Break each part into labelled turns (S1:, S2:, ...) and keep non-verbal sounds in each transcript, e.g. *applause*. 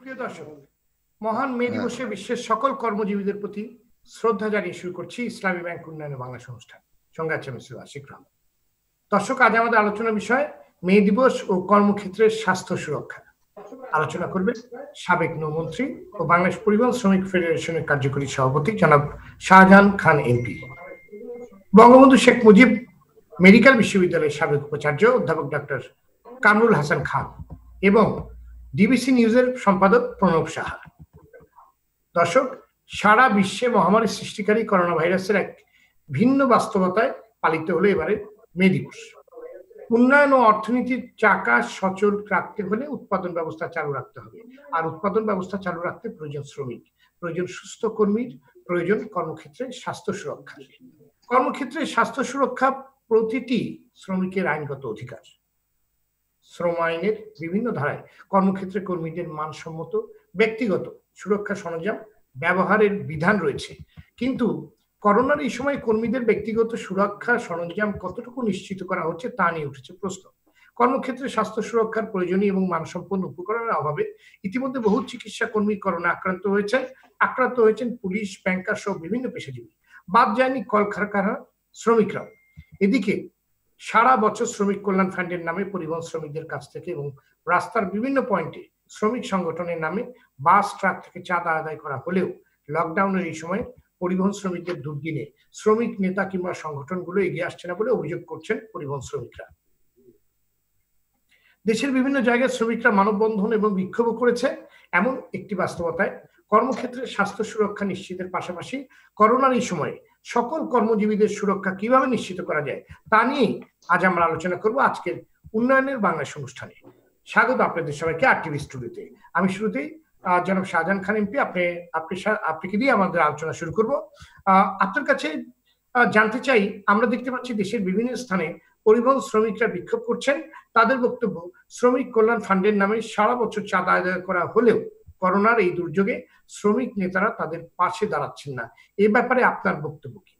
S1: সুপ্রিয় দর্শক মহান মে দিবসে বিশ্বের সকল কর্মজীবীদের প্রতি শ্রদ্ধা জানিয়ে শুরু করছি ইসলামী ব্যাংক উন্নয়ন বাংলা অনুষ্ঠান সঙ্গে আছে মিস্টার আশিক রহমান। দর্শক আজ আমাদের আলোচনা বিষয় মে দিবস ও কর্মক্ষেত্রের স্বাস্থ্য সুরক্ষা। আলোচনা করবে সাবেক নৌমন্ত্রী ও বাংলাদেশ পরিবহন শ্রমিক ফেডারেশনের কার্যকরী সভাপতি জনাব শাহজাহান খান এমপি। বঙ্গবন্ধু শেখ মুজিব মেডিকেল বিশ্ববিদ্যালয়ের সাবেক উপাচার্য অধ্যাপক ডক্টর কামরুল হাসান খান এবং ডিবিসি নিউজের সম্পাদক প্রণব সাহা। দর্শক, সারা বিশ্বে মহামারী সৃষ্টিকারী করোনা ভাইরাসের এক ভিন্ন বাস্তবতায় পালিত হলো এবারে মে দিবস। উন্নয়ন ও অর্থনীতির চাকা সচল রাখতে হলে উৎপাদন ব্যবস্থা চালু রাখতে হবে। আর উৎপাদন ব্যবস্থা চালু রাখতে প্রয়োজন শ্রমিক, প্রয়োজন সুস্থ কর্মীর, প্রয়োজন কর্মক্ষেত্রে স্বাস্থ্য সুরক্ষা কর্মক্ষেত্রে স্বাস্থ্য সুরক্ষা প্রতিটি শ্রমিকের আইনগত অধিকার। শ্রম আইনের বিভিন্ন ধারায় কর্মক্ষেত্রে কর্মীদের মানসম্মত, ব্যক্তিগত সুরক্ষা সরঞ্জাম ব্যবহারের বিধান রয়েছে। কিন্তু করোনার এই সময় কর্মীদের ব্যক্তিগত সুরক্ষা সরঞ্জাম কতটুকু নিশ্চিত করা হচ্ছে তা নিয়ে উঠেছে প্রশ্ন। কর্মক্ষেত্রে স্বাস্থ্য সুরক্ষার প্রয়োজনীয় এবং মানসম্পন্ন উপকরণের অভাবে ইতিমধ্যে বহু চিকিৎসা কর্মী করোনা আক্রান্ত হয়েছেন। আক্রান্ত হয়েছেন পুলিশ, ব্যাংকার সহ বিভিন্ন পেশাজীবী। বাদ যায়নি কলকারখানা শ্রমিকরাও। এদিকে সারা বছর শ্রমিক কল্যাণ ফান্ডের নামে পরিবহন শ্রমিকদের কাছ থেকে এবং রাস্তার বিভিন্ন পয়েন্টে শ্রমিক সংগঠনের নামে বাস, ট্রাক থেকে চাঁদা আদায় করা হলেও লকডাউনের এই সময় পরিবহন শ্রমিকদের দুর্দিনে শ্রমিক নেতা কিংবা সংগঠনগুলো এগিয়ে আসছে না বলে অভিযোগ করছেন পরিবহন শ্রমিকরা। দেশের বিভিন্ন জায়গায় শ্রমিকরা মানববন্ধন এবং বিক্ষোভ করেছে। এমন একটি বাস্তবতায় কর্মক্ষেত্রে স্বাস্থ্য সুরক্ষা নিশ্চিতের পাশাপাশি করোনার এই সময়ে সকল কর্মজীবীদের সুরক্ষা কীভাবে নিশ্চিত করা যায় তা নিয়েই আজ আমরা আলোচনা করব আজকের উন্নয়নের বাংলাদেশ অনুষ্ঠানে। স্বাগত আপনাদের সবাইকে আর টিভি স্টুডিওতে আমি শুরুতেই জনাব শাহজাহান খান এমপি আপনি আপনি আপনাকে দিয়ে আমাদের আলোচনা শুরু করব। আপনার কাছে জানতে চাই, আমরা দেখতে পাচ্ছি দেশের বিভিন্ন স্থানে পরিবহন শ্রমিকরা বিক্ষোভ করছেন। তাদের বক্তব্য, শ্রমিক কল্যাণ ফান্ডের নামে সারা বছর চাঁদা আদায় করা হলেও করোনার এই দুর্যোগে শ্রমিক নেতারা তাদের পাশে দাঁড়াচ্ছেন না। এ ব্যাপারে আপনার বক্তব্য কি?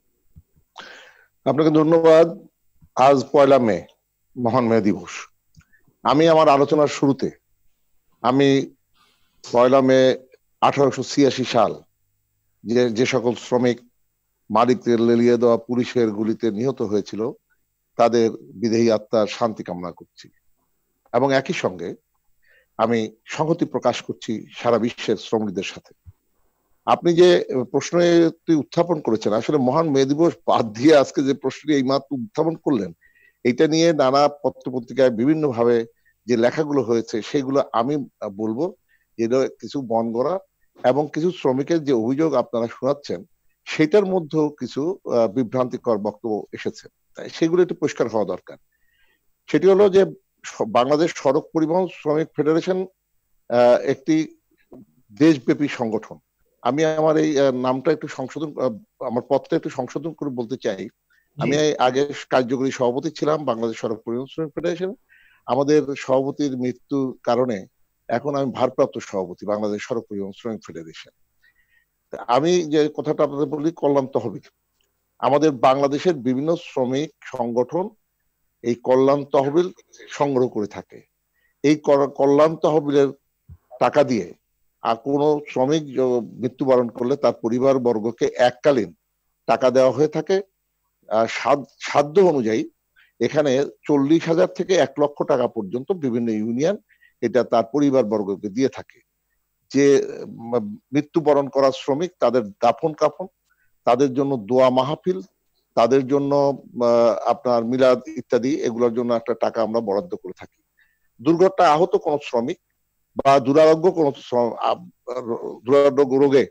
S2: আপনাকে ধন্যবাদ। আজ পয়লা মে, মহান মে দিবস। আমি আমার আলোচনার শুরুতে, আমি পয়লা মে আঠারোশো ছিয়াশি সাল যে যে সকল শ্রমিক মালিকদের লেলিয়ে দেওয়া পুলিশের গুলিতে নিহত হয়েছিল, তাদের বিদেহী আত্মার শান্তি কামনা করছি। এবং একই সঙ্গে আমি সংহতি প্রকাশ করছি সারা বিশ্বের শ্রমিকদের সাথে। আপনি যে প্রশ্নটি উত্থাপন করেছেন, আসলে মহান মে দিবস বাদ দিয়ে আজকে যে প্রশ্নটি এই মাত্র উত্থাপন করলেন, এটা নিয়ে নানা পত্র পত্রিকায় বিভিন্ন ভাবে যে লেখাগুলো হয়েছে, সেগুলো আমি বলব এটা কিছু বন করা এবং কিছু শ্রমিকের যে অভিযোগ আপনারা শোনাচ্ছেন, সেটার মধ্যেও কিছু বিভ্রান্তিকর বক্তব্য এসেছে। সেগুলো একটু পরিষ্কার হওয়া দরকার। সেটি হলো যে বাংলাদেশ সড়ক পরিবহন শ্রমিক ফেডারেশন একটি দেশব্যাপী সংগঠন। আমি আমার এই নামটা একটু সংশোধন আমার পথটা একটু সংশোধন করে বলতে চাই। আমি আগে কার্যকরী সভাপতি ছিলাম বাংলাদেশ সড়ক পরিবহন শ্রমিক ফেডারেশন। আমাদের সভাপতির মৃত্যুর কারণে এখন আমি ভারপ্রাপ্ত সভাপতি বাংলাদেশ সড়ক পরিবহন শ্রমিক ফেডারেশন। আমি যে কথাটা আপনাদের বলি কল্যাণ তহবিল। আমাদের বাংলাদেশের বিভিন্ন শ্রমিক সংগঠন এই কল্যাণ তহবিল সংগ্রহ করে থাকে। এই কল্যাণ তহবিলের টাকা দিয়ে আর কোনো শ্রমিক মৃত্যুবরণ করলে তার পরিবার বর্গকে এককালীন টাকা দেওয়া হয়ে থাকে। সাধ্য অনুযায়ী এখানে চল্লিশ হাজার থেকে এক লক্ষ টাকা পর্যন্ত বিভিন্ন ইউনিয়ন এটা তার পরিবার বর্গকে দিয়ে থাকে। যে মৃত্যুবরণ করা শ্রমিক তাদের দাফন কাফন, তাদের জন্য দোয়া মাহফিল তাদের জন্য আপনার মিলাদ ইত্যাদি এগুলোর জন্য একটা টাকা আমরা বরাদ্দ করে থাকি। দুর্ঘটনা আহত কোন শ্রমিক বা দুরারোগ্য কোন দুরারোগ্য রোগে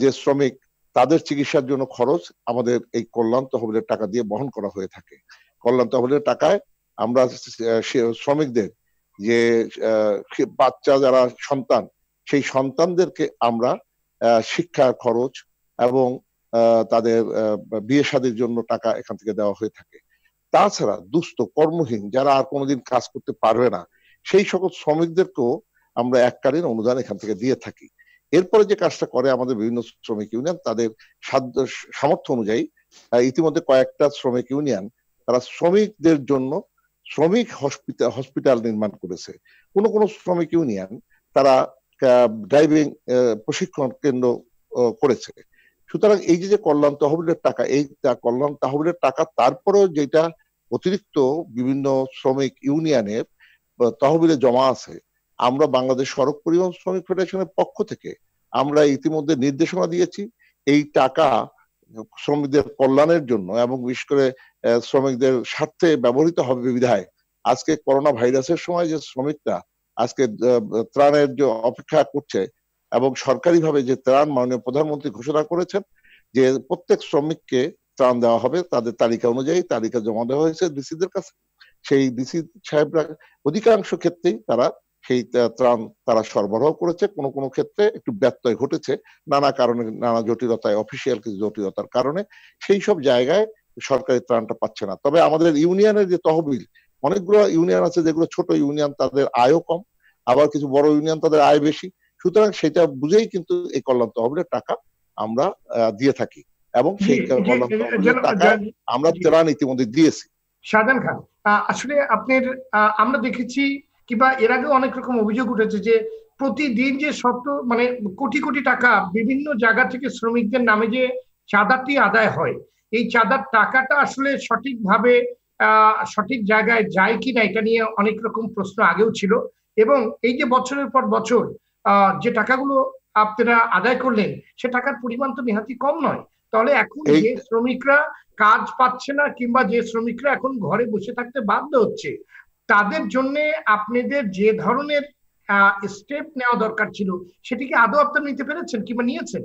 S2: যে শ্রমিক তাদের চিকিৎসার জন্য খরচ আমাদের এই কল্যাণ তহবিলের টাকা দিয়ে বহন করা হয়ে থাকে। কল্যাণ তহবিলের টাকায় আমরা শ্রমিকদের যে বাচ্চা যারা সন্তান, সেই সন্তানদেরকে আমরা শিক্ষার খরচ এবং তাদের বিয়ে শাদীর জন্য টাকা এখান থেকে দেওয়া হয়ে থাকে। তাছাড়া দুস্থ, কর্মহীন, যারা আর কোনোদিন কাজ করতে পারবে না, সেই সকল শ্রমিকদেরকেও আমরা এককালীন অনুদান এখান থেকে দিয়ে থাকি। এরপরে যে কাজটা করে আমাদের বিভিন্ন শ্রমিক ইউনিয়ন, তাদের সামর্থ্য অনুযায়ী ইতিমধ্যে কয়েকটা শ্রমিক ইউনিয়ন, তারা শ্রমিকদের জন্য শ্রমিক হসপিটাল হসপিটাল নির্মাণ করেছে। কোন কোন শ্রমিক ইউনিয়ন তারা ড্রাইভিং প্রশিক্ষণ কেন্দ্র করেছে। সুতরাং এই যে কল্যাণ তহবিলের টাকা, এই কল্যাণ তহবিলের টাকা, তারপরেও যেটা অতিরিক্ত বিভিন্ন শ্রমিক ইউনিয়নের তহবিলে জমা আছে, আমরা বাংলাদেশ সড়ক পরিবহন শ্রমিক ফেডারেশনের পক্ষ থেকে আমরা ইতিমধ্যে নির্দেশনা দিয়েছি, এই টাকা শ্রমিকদের কল্যাণের জন্য এবং বিশেষ করে শ্রমিকদের স্বার্থে ব্যবহৃত হবে বিধায়। আজকে করোনা ভাইরাসের সময় যে শ্রমিকরা আজকে ত্রাণের যে অপেক্ষা করছে এবং সরকারিভাবে যে ত্রাণ মাননীয় প্রধানমন্ত্রী ঘোষণা করেছেন যে প্রত্যেক শ্রমিককে ত্রাণ দেওয়া হবে, তাদের তালিকা অনুযায়ী তালিকা জমা দেওয়া হয়েছে ডিসিদের কাছে। সেই ডিসি সাহেবরা অধিকাংশ ক্ষেত্রেই তারা সেই ত্রাণ তারা সরবরাহ করেছে। কোনো কোনো ক্ষেত্রে একটু ব্যত্যয় ঘটেছে। নানা কারণে, নানা জটিলতায়, অফিসিয়াল কিছু জটিলতার কারণে সেই সব জায়গায় সরকারি ত্রাণটা পাচ্ছে না। তবে আমাদের ইউনিয়নের যে তহবিল, অনেকগুলো ইউনিয়ন আছে যেগুলো ছোট ইউনিয়ন, তাদের আয়ও কম। আবার কিছু বড় ইউনিয়ন তাদের আয় বেশি। সুতরাং সেটা বুঝেই কিন্তু এই কল্যাণ তহবিলের টাকা আমরা দিয়ে থাকি। এবং সেই কল্যাণ তহবিলের টাকা আমরা ত্রাণ ইতিমধ্যে দিয়েছি।
S1: শাহজাহান খান আসলে আপনার আমরা দেখেছি কিংবা এর আগে অনেক রকম অভিযোগ উঠেছে যে প্রতিদিন যে শত মানে কোটি কোটি টাকা বিভিন্ন জায়গা থেকে শ্রমিকদের নামে যে চাঁদাটি আদায় হয় এই চাঁদার টাকাটা আসলে সঠিকভাবে সঠিক জায়গায় যায় কিনা এটা নিয়ে অনেক রকম প্রশ্ন আগেও ছিল। এবং এই যে বছরের পর বছর যে টাকাগুলো আপনারা আদায় করলেন সে টাকার পরিমাণ তো নিহাতি কম নয়। তাহলে এখন যে শ্রমিকরা কাজ পাচ্ছে না কিংবা যে শ্রমিকরা এখন ঘরে বসে থাকতে বাধ্য হচ্ছে তাদের জন্য আপনাদের যে ধরনের স্টেপ নেওয়া দরকার ছিল সেটিকে আদৌ আপনারা নিতে পেরেছেন কিংবা নিয়েছেন?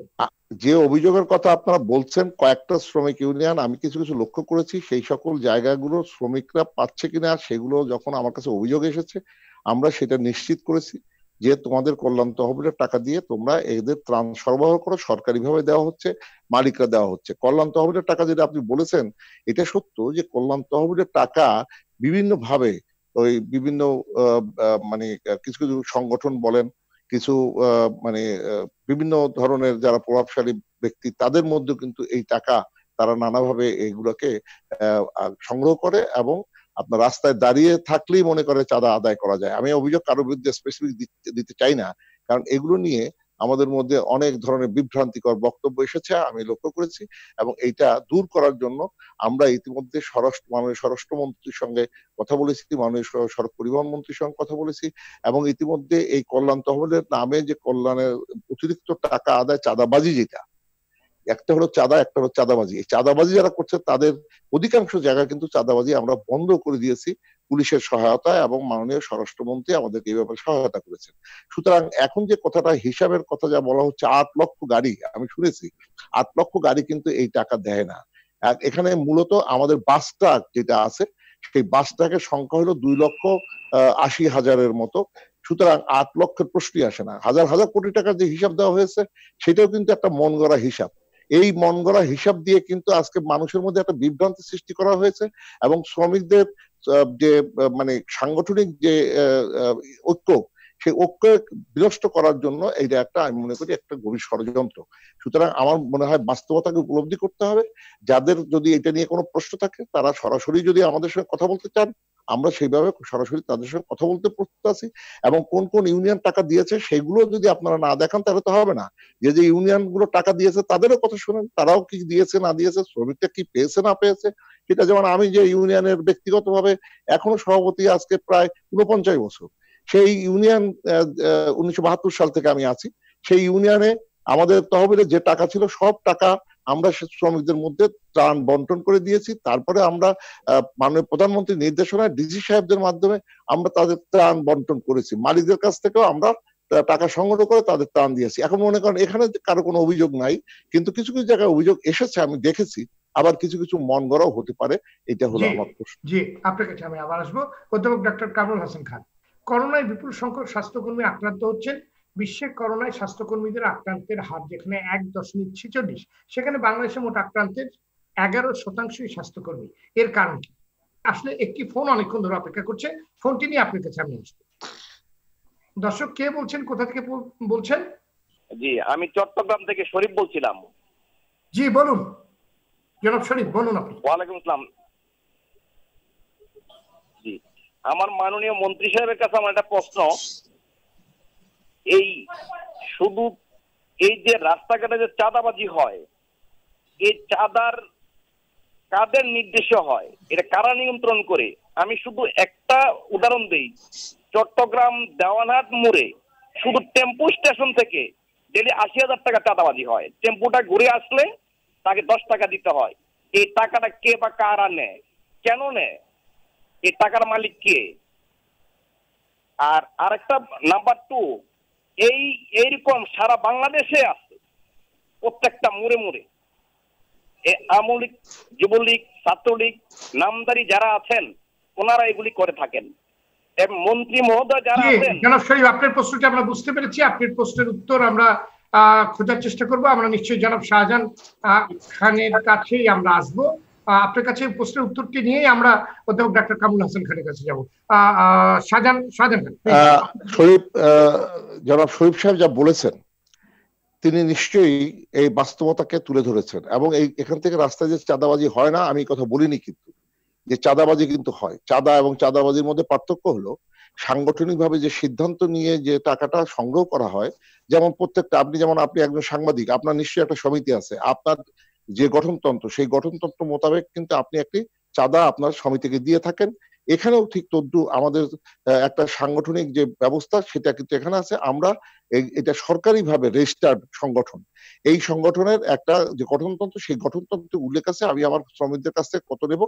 S2: যে অভিযোগের কথা আপনারা বলছেন কয়েকটা শ্রমিক ইউনিয়ন আমি কিছু কিছু লক্ষ্য করেছি সেই সকল জায়গাগুলো শ্রমিকরা পাচ্ছে কিনা সেগুলো যখন আমার কাছে অভিযোগ এসেছে আমরা সেটা নিশ্চিত করেছি। যে তোমাদের কল্যাণ তহবিলের টাকা দিয়ে তোমরা এদের ত্রাণ সরবরাহ করো, সরকারিভাবে দেওয়া হচ্ছে, মালিকরা দেওয়া হচ্ছে। কল্যাণ তহবিলের টাকা যেটা আপনি বলেছেন, এটা সত্য যে কল্যাণ তহবিলের টাকা বিভিন্ন ভাবে ওই বিভিন্ন মানে কিছু কিছু সংগঠন বলেন, কিছু মানে বিভিন্ন ধরনের যারা প্রভাবশালী ব্যক্তি, তাদের মধ্যে কিন্তু এই টাকা তারা নানাভাবে এইগুলোকে সংগ্রহ করে এবং আপনার রাস্তায় দাঁড়িয়ে থাকলেই মনে করে চাঁদা আদায় করা যায়। আমি অভিযোগ কারোর বিরুদ্ধে স্পেসিফিক দিতে চাই না। কারণ এগুলো নিয়ে আমাদের মধ্যে অনেক ধরনের বিভ্রান্তিকর বক্তব্য এসেছে, আমি লক্ষ্য করেছি এবং এইটা দূর করার জন্য আমরা ইতিমধ্যে স্বরাষ্ট্র, মাননীয় স্বরাষ্ট্রমন্ত্রীর সঙ্গে কথা বলেছি, মাননীয় সড়ক পরিবহন মন্ত্রীর সঙ্গে কথা বলেছি এবং ইতিমধ্যে এই কল্যাণ তহবিলের নামে যে কল্যাণের অতিরিক্ত টাকা আদায় চাঁদাবাজি যেটা একটা হলো চাঁদা, একটা হলো চাঁদাবাজি। এই চাঁদাবাজি যারা করছে, তাদের অধিকাংশ জায়গা কিন্তু চাঁদাবাজি আমরা বন্ধ করে দিয়েছি পুলিশের সহায়তা এবং মাননীয় স্বরাষ্ট্রমন্ত্রী আমাদেরকে এই ব্যাপারে সহায়তা করেছেন। সুতরাং এখন যে কথাটা, হিসাবের কথা যা বলা হচ্ছে, আট লক্ষ গাড়ি, আমি শুনেছি, আট লক্ষ গাড়ি কিন্তু এই টাকা দেয় না। এখানে মূলত আমাদের বাস ট্রাক যেটা আছে, সেই বাস ট্রাকের সংখ্যা হলো দুই লক্ষ আশি হাজারের মতো। সুতরাং আট লক্ষের প্রশ্নই আসে না। হাজার হাজার কোটি টাকার যে হিসাব দেওয়া হয়েছে, সেটাও কিন্তু একটা মন গড়া হিসাব। এই মন গড়া হিসাব দিয়ে কিন্তু আজকে মানুষের মধ্যে একটা বিভ্রান্তি সৃষ্টি করা হয়েছে এবং শ্রমিকদের যে মানে সাংগঠনিক যে ঐক্য, সেই ঐক্য বিনষ্ট করার জন্য এইটা একটা আমি মনে করি একটা গভীর ষড়যন্ত্র। সুতরাং আমার মনে হয় বাস্তবতাকে উপলব্ধি করতে হবে। যাদের যদি এটা নিয়ে কোনো প্রশ্ন থাকে, তারা সরাসরি যদি আমাদের সঙ্গে কথা বলতে চান আমরা সেইভাবে সরাসরি তাদের সঙ্গে কথা বলতে প্রস্তুত আছি এবং কোন কোন ইউনিয়ন টাকা দিয়েছে সেগুলো যদি আপনারা না দেখান, তাহলে তো হবে না। যে যে ইউনিয়নগুলো টাকা দিয়েছে তাদেরও কথা শুনেন, তারাও কি দিয়েছে, না দিয়েছে শ্রমিকটা কি পেয়েছে, না পেয়েছে? সেটা যেমন আমি যে ইউনিয়নের ব্যক্তিগতভাবে এখনও সভাপতি আজকে প্রায় উনপঞ্চাশ বছর। সেই ইউনিয়ন উনিশশো বাহাত্তর সাল থেকে আমি আছি। সেই ইউনিয়নে আমাদের তহবিলে যে টাকা ছিল সব টাকা আমরা শ্রমিকদের মধ্যে ত্রাণ বন্টন করে দিয়েছি তারপরে আমরা মাননীয় প্রধানমন্ত্রীর নির্দেশনায় ডিজি সাহেবদের মাধ্যমে আমরা তাদের ত্রাণ বন্টন করেছি। মালিকদের কাছ থেকেও আমরা টাকা সংগ্রহ করে তাদের ত্রাণ দিয়েছি। এখন মনে করেন এখানে কারও কোনো অভিযোগ নাই কিন্তু কিছু কিছু জায়গায় অভিযোগ এসেছে আমি দেখেছি আবার কিছু কিছু মন গড়াও হতে পারে এটা হলো আমার প্রশ্ন।
S1: জি আপনার কাছে আমি আবার আসব। অধ্যাপক ডক্টর কামরুল হাসান খান করোনায় বিপুল সংখ্যক স্বাস্থ্যকর্মী আক্রান্ত হচ্ছেন বিশ্বে করোনায় স্বাস্থ্যকর্মীদের আক্রান্তের হার যেখানে এক দশমিক ছেচল্লিশ সেখানে বাংলাদেশে মোট আক্রান্তের এগারো শতাংশই স্বাস্থ্যকর্মী। এর কারণ কি? আসলে একটি ফোন অনেকক্ষণ ধরে অপেক্ষা করছে। ফোনটি নিয়ে আপনার কাছে আমি আসব দর্শক কে বলছেন? কোথা থেকে বলছেন?
S3: জি আমি চট্টগ্রাম থেকে শরীফ বলছিলাম।
S1: জি বলুন। জনাব শরীফ বলুন আপনি।
S3: ওয়ালাইকুম আসসালাম জি আমার মাননীয় মন্ত্রী সাহেবের কাছে আমার একটা প্রশ্ন। এই শুধু এই যে রাস্তাঘাটে যে চাঁদাবাজি হয়, এই চাঁদার কাদের নির্দেশে হয়? এটা কারা নিয়ন্ত্রণ করে? আমি শুধু একটা উদাহরণ দেই। চট্টগ্রাম দেওয়ানহাট মোড়ে শুধু টেম্পু স্টেশন থেকে ডেলি আশি হাজার টাকা চাঁদাবাজি হয়। টেম্পুটা ঘুরে আসলে তাকে দশ টাকা দিতে হয়। এই টাকাটা কে বা কারা নেয়? কেন নেয়? এই টাকার মালিক কে? আর আরেকটা নাম্বার টু এই এইরকম সারা বাংলাদেশে আছে প্রত্যেকটা মোড়ে মোড়ে। আমলিক যুবলীগ ছাত্রলীগ নামদারি যারা আছেন ওনারা এগুলি করে থাকেন। মন্ত্রী মহোদয় যারা আছেন
S1: জনাব শরীফ আপনার প্রশ্নটি আমরা বুঝতে পেরেছি। আপনার প্রশ্নের উত্তর আমরা আহ, খোঁজার চেষ্টা করব। আমরা নিশ্চয়ই জনাব শাহজাহান খানের কাছেই আমরা আসব। আপনার কাছে প্রশ্নের উত্তরটি নিয়েই আমরা অধ্যাপক ডাক্তার কামুল হাসান খানের কাছে যাব। শাহজাহান শাহজাহান
S2: শরীফ জনাব শরীফ সাহেব যা বলেছেন, তিনি নিশ্চয়ই এই বাস্তবতাকে তুলে ধরেছেন এবং এই, এখান থেকে রাস্তায় যে চাঁদাবাজি হয় না, আমি কথা বলিনি কিন্তু। যে চাঁদাবাজি কিন্তু হয়। চাঁদা এবং চাঁদাবাজির মধ্যে পার্থক্য হলো, সাংগঠনিকভাবে যে সিদ্ধান্ত নিয়ে যে টাকাটা সংগ্রহ করা হয়, যেমন প্রত্যেকটা, আপনি যেমন, আপনি একজন সাংবাদিক, আপনার নিশ্চয়ই একটা সমিতি আছে। আপনার যে গঠনতন্ত্র, সেই গঠনতন্ত্র মোতাবেক কিন্তু আপনি একটি চাঁদা আপনার সমিতিকে দিয়ে থাকেন। এখানেও ঠিক তদ্রু আমাদের একটা সাংগঠনিক যে ব্যবস্থা সেটা কিন্তু এখানে আছে। আমরা এটা সরকারিভাবে রেজিস্টার্ড সংগঠন। এই সংগঠনের একটা যে গঠনতন্ত্র, সেই গঠনতন্ত্র উল্লেখ আছে। আমি আমার শ্রমিকদের কাছ থেকে কত নেব?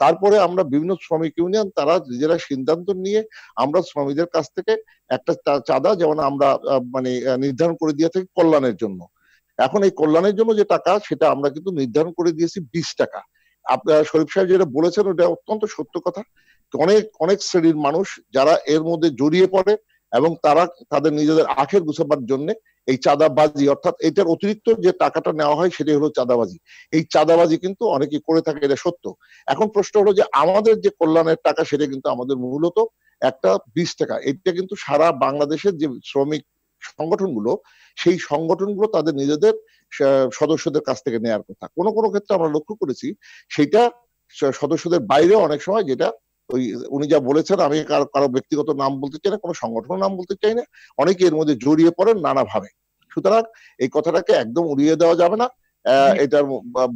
S2: তারপরে আমরা বিভিন্ন শ্রমিক ইউনিয়ন, তারা নিজেরা সিদ্ধান্ত নিয়ে আমরা শ্রমিকদের কাছ থেকে একটা চাঁদা যেমন আমরা মানে নির্ধারণ করে দিয়ে থাকি কল্যাণের জন্য। এখন এই কল্যাণের জন্য যে টাকা, সেটা আমরা কিন্তু নির্ধারণ করে দিয়েছি বিশ টাকা। আপনার শরীফ সাহেব যেটা বলেছেন, ওটা অত্যন্ত সত্য কথা। অনেক অনেক শ্রেণির মানুষ যারা এর মধ্যে জড়িয়ে পড়ে এবং তারা তাদের নিজেদের আখের গুছাবার জন্য এই চাঁদাবাজি, অর্থাৎ এটার অতিরিক্ত যে টাকাটা নেওয়া হয়, সেটাই হলো চাঁদাবাজি। এই চাঁদাবাজি কিন্তু অনেকে করে থাকে, এটা সত্য। এখন প্রশ্ন হলো যে, আমাদের যে কল্যাণের টাকা, সেটা কিন্তু আমাদের মূলত একটা বিশ টাকা। এটা কিন্তু সারা বাংলাদেশের যে শ্রমিক সংগঠনগুলো সেই সংগঠনগুলো তাদের নিজেদের সদস্যদের কাছ থেকে নেয়ার কথা। কোনো কোনো ক্ষেত্রে আমরা লক্ষ্য করেছি সেটা সদস্যদের বাইরে অনেক সময় যেটা ওই উনি যা বলেছেন আমি কারও কারও ব্যক্তিগত নাম বলতে চাই না কোনো সংগঠনের নাম বলতে চাই না অনেকে এর মধ্যে জড়িয়ে পড়েন নানাভাবে। সুতরাং এই কথাটাকে একদম উড়িয়ে দেওয়া যাবে না। এটার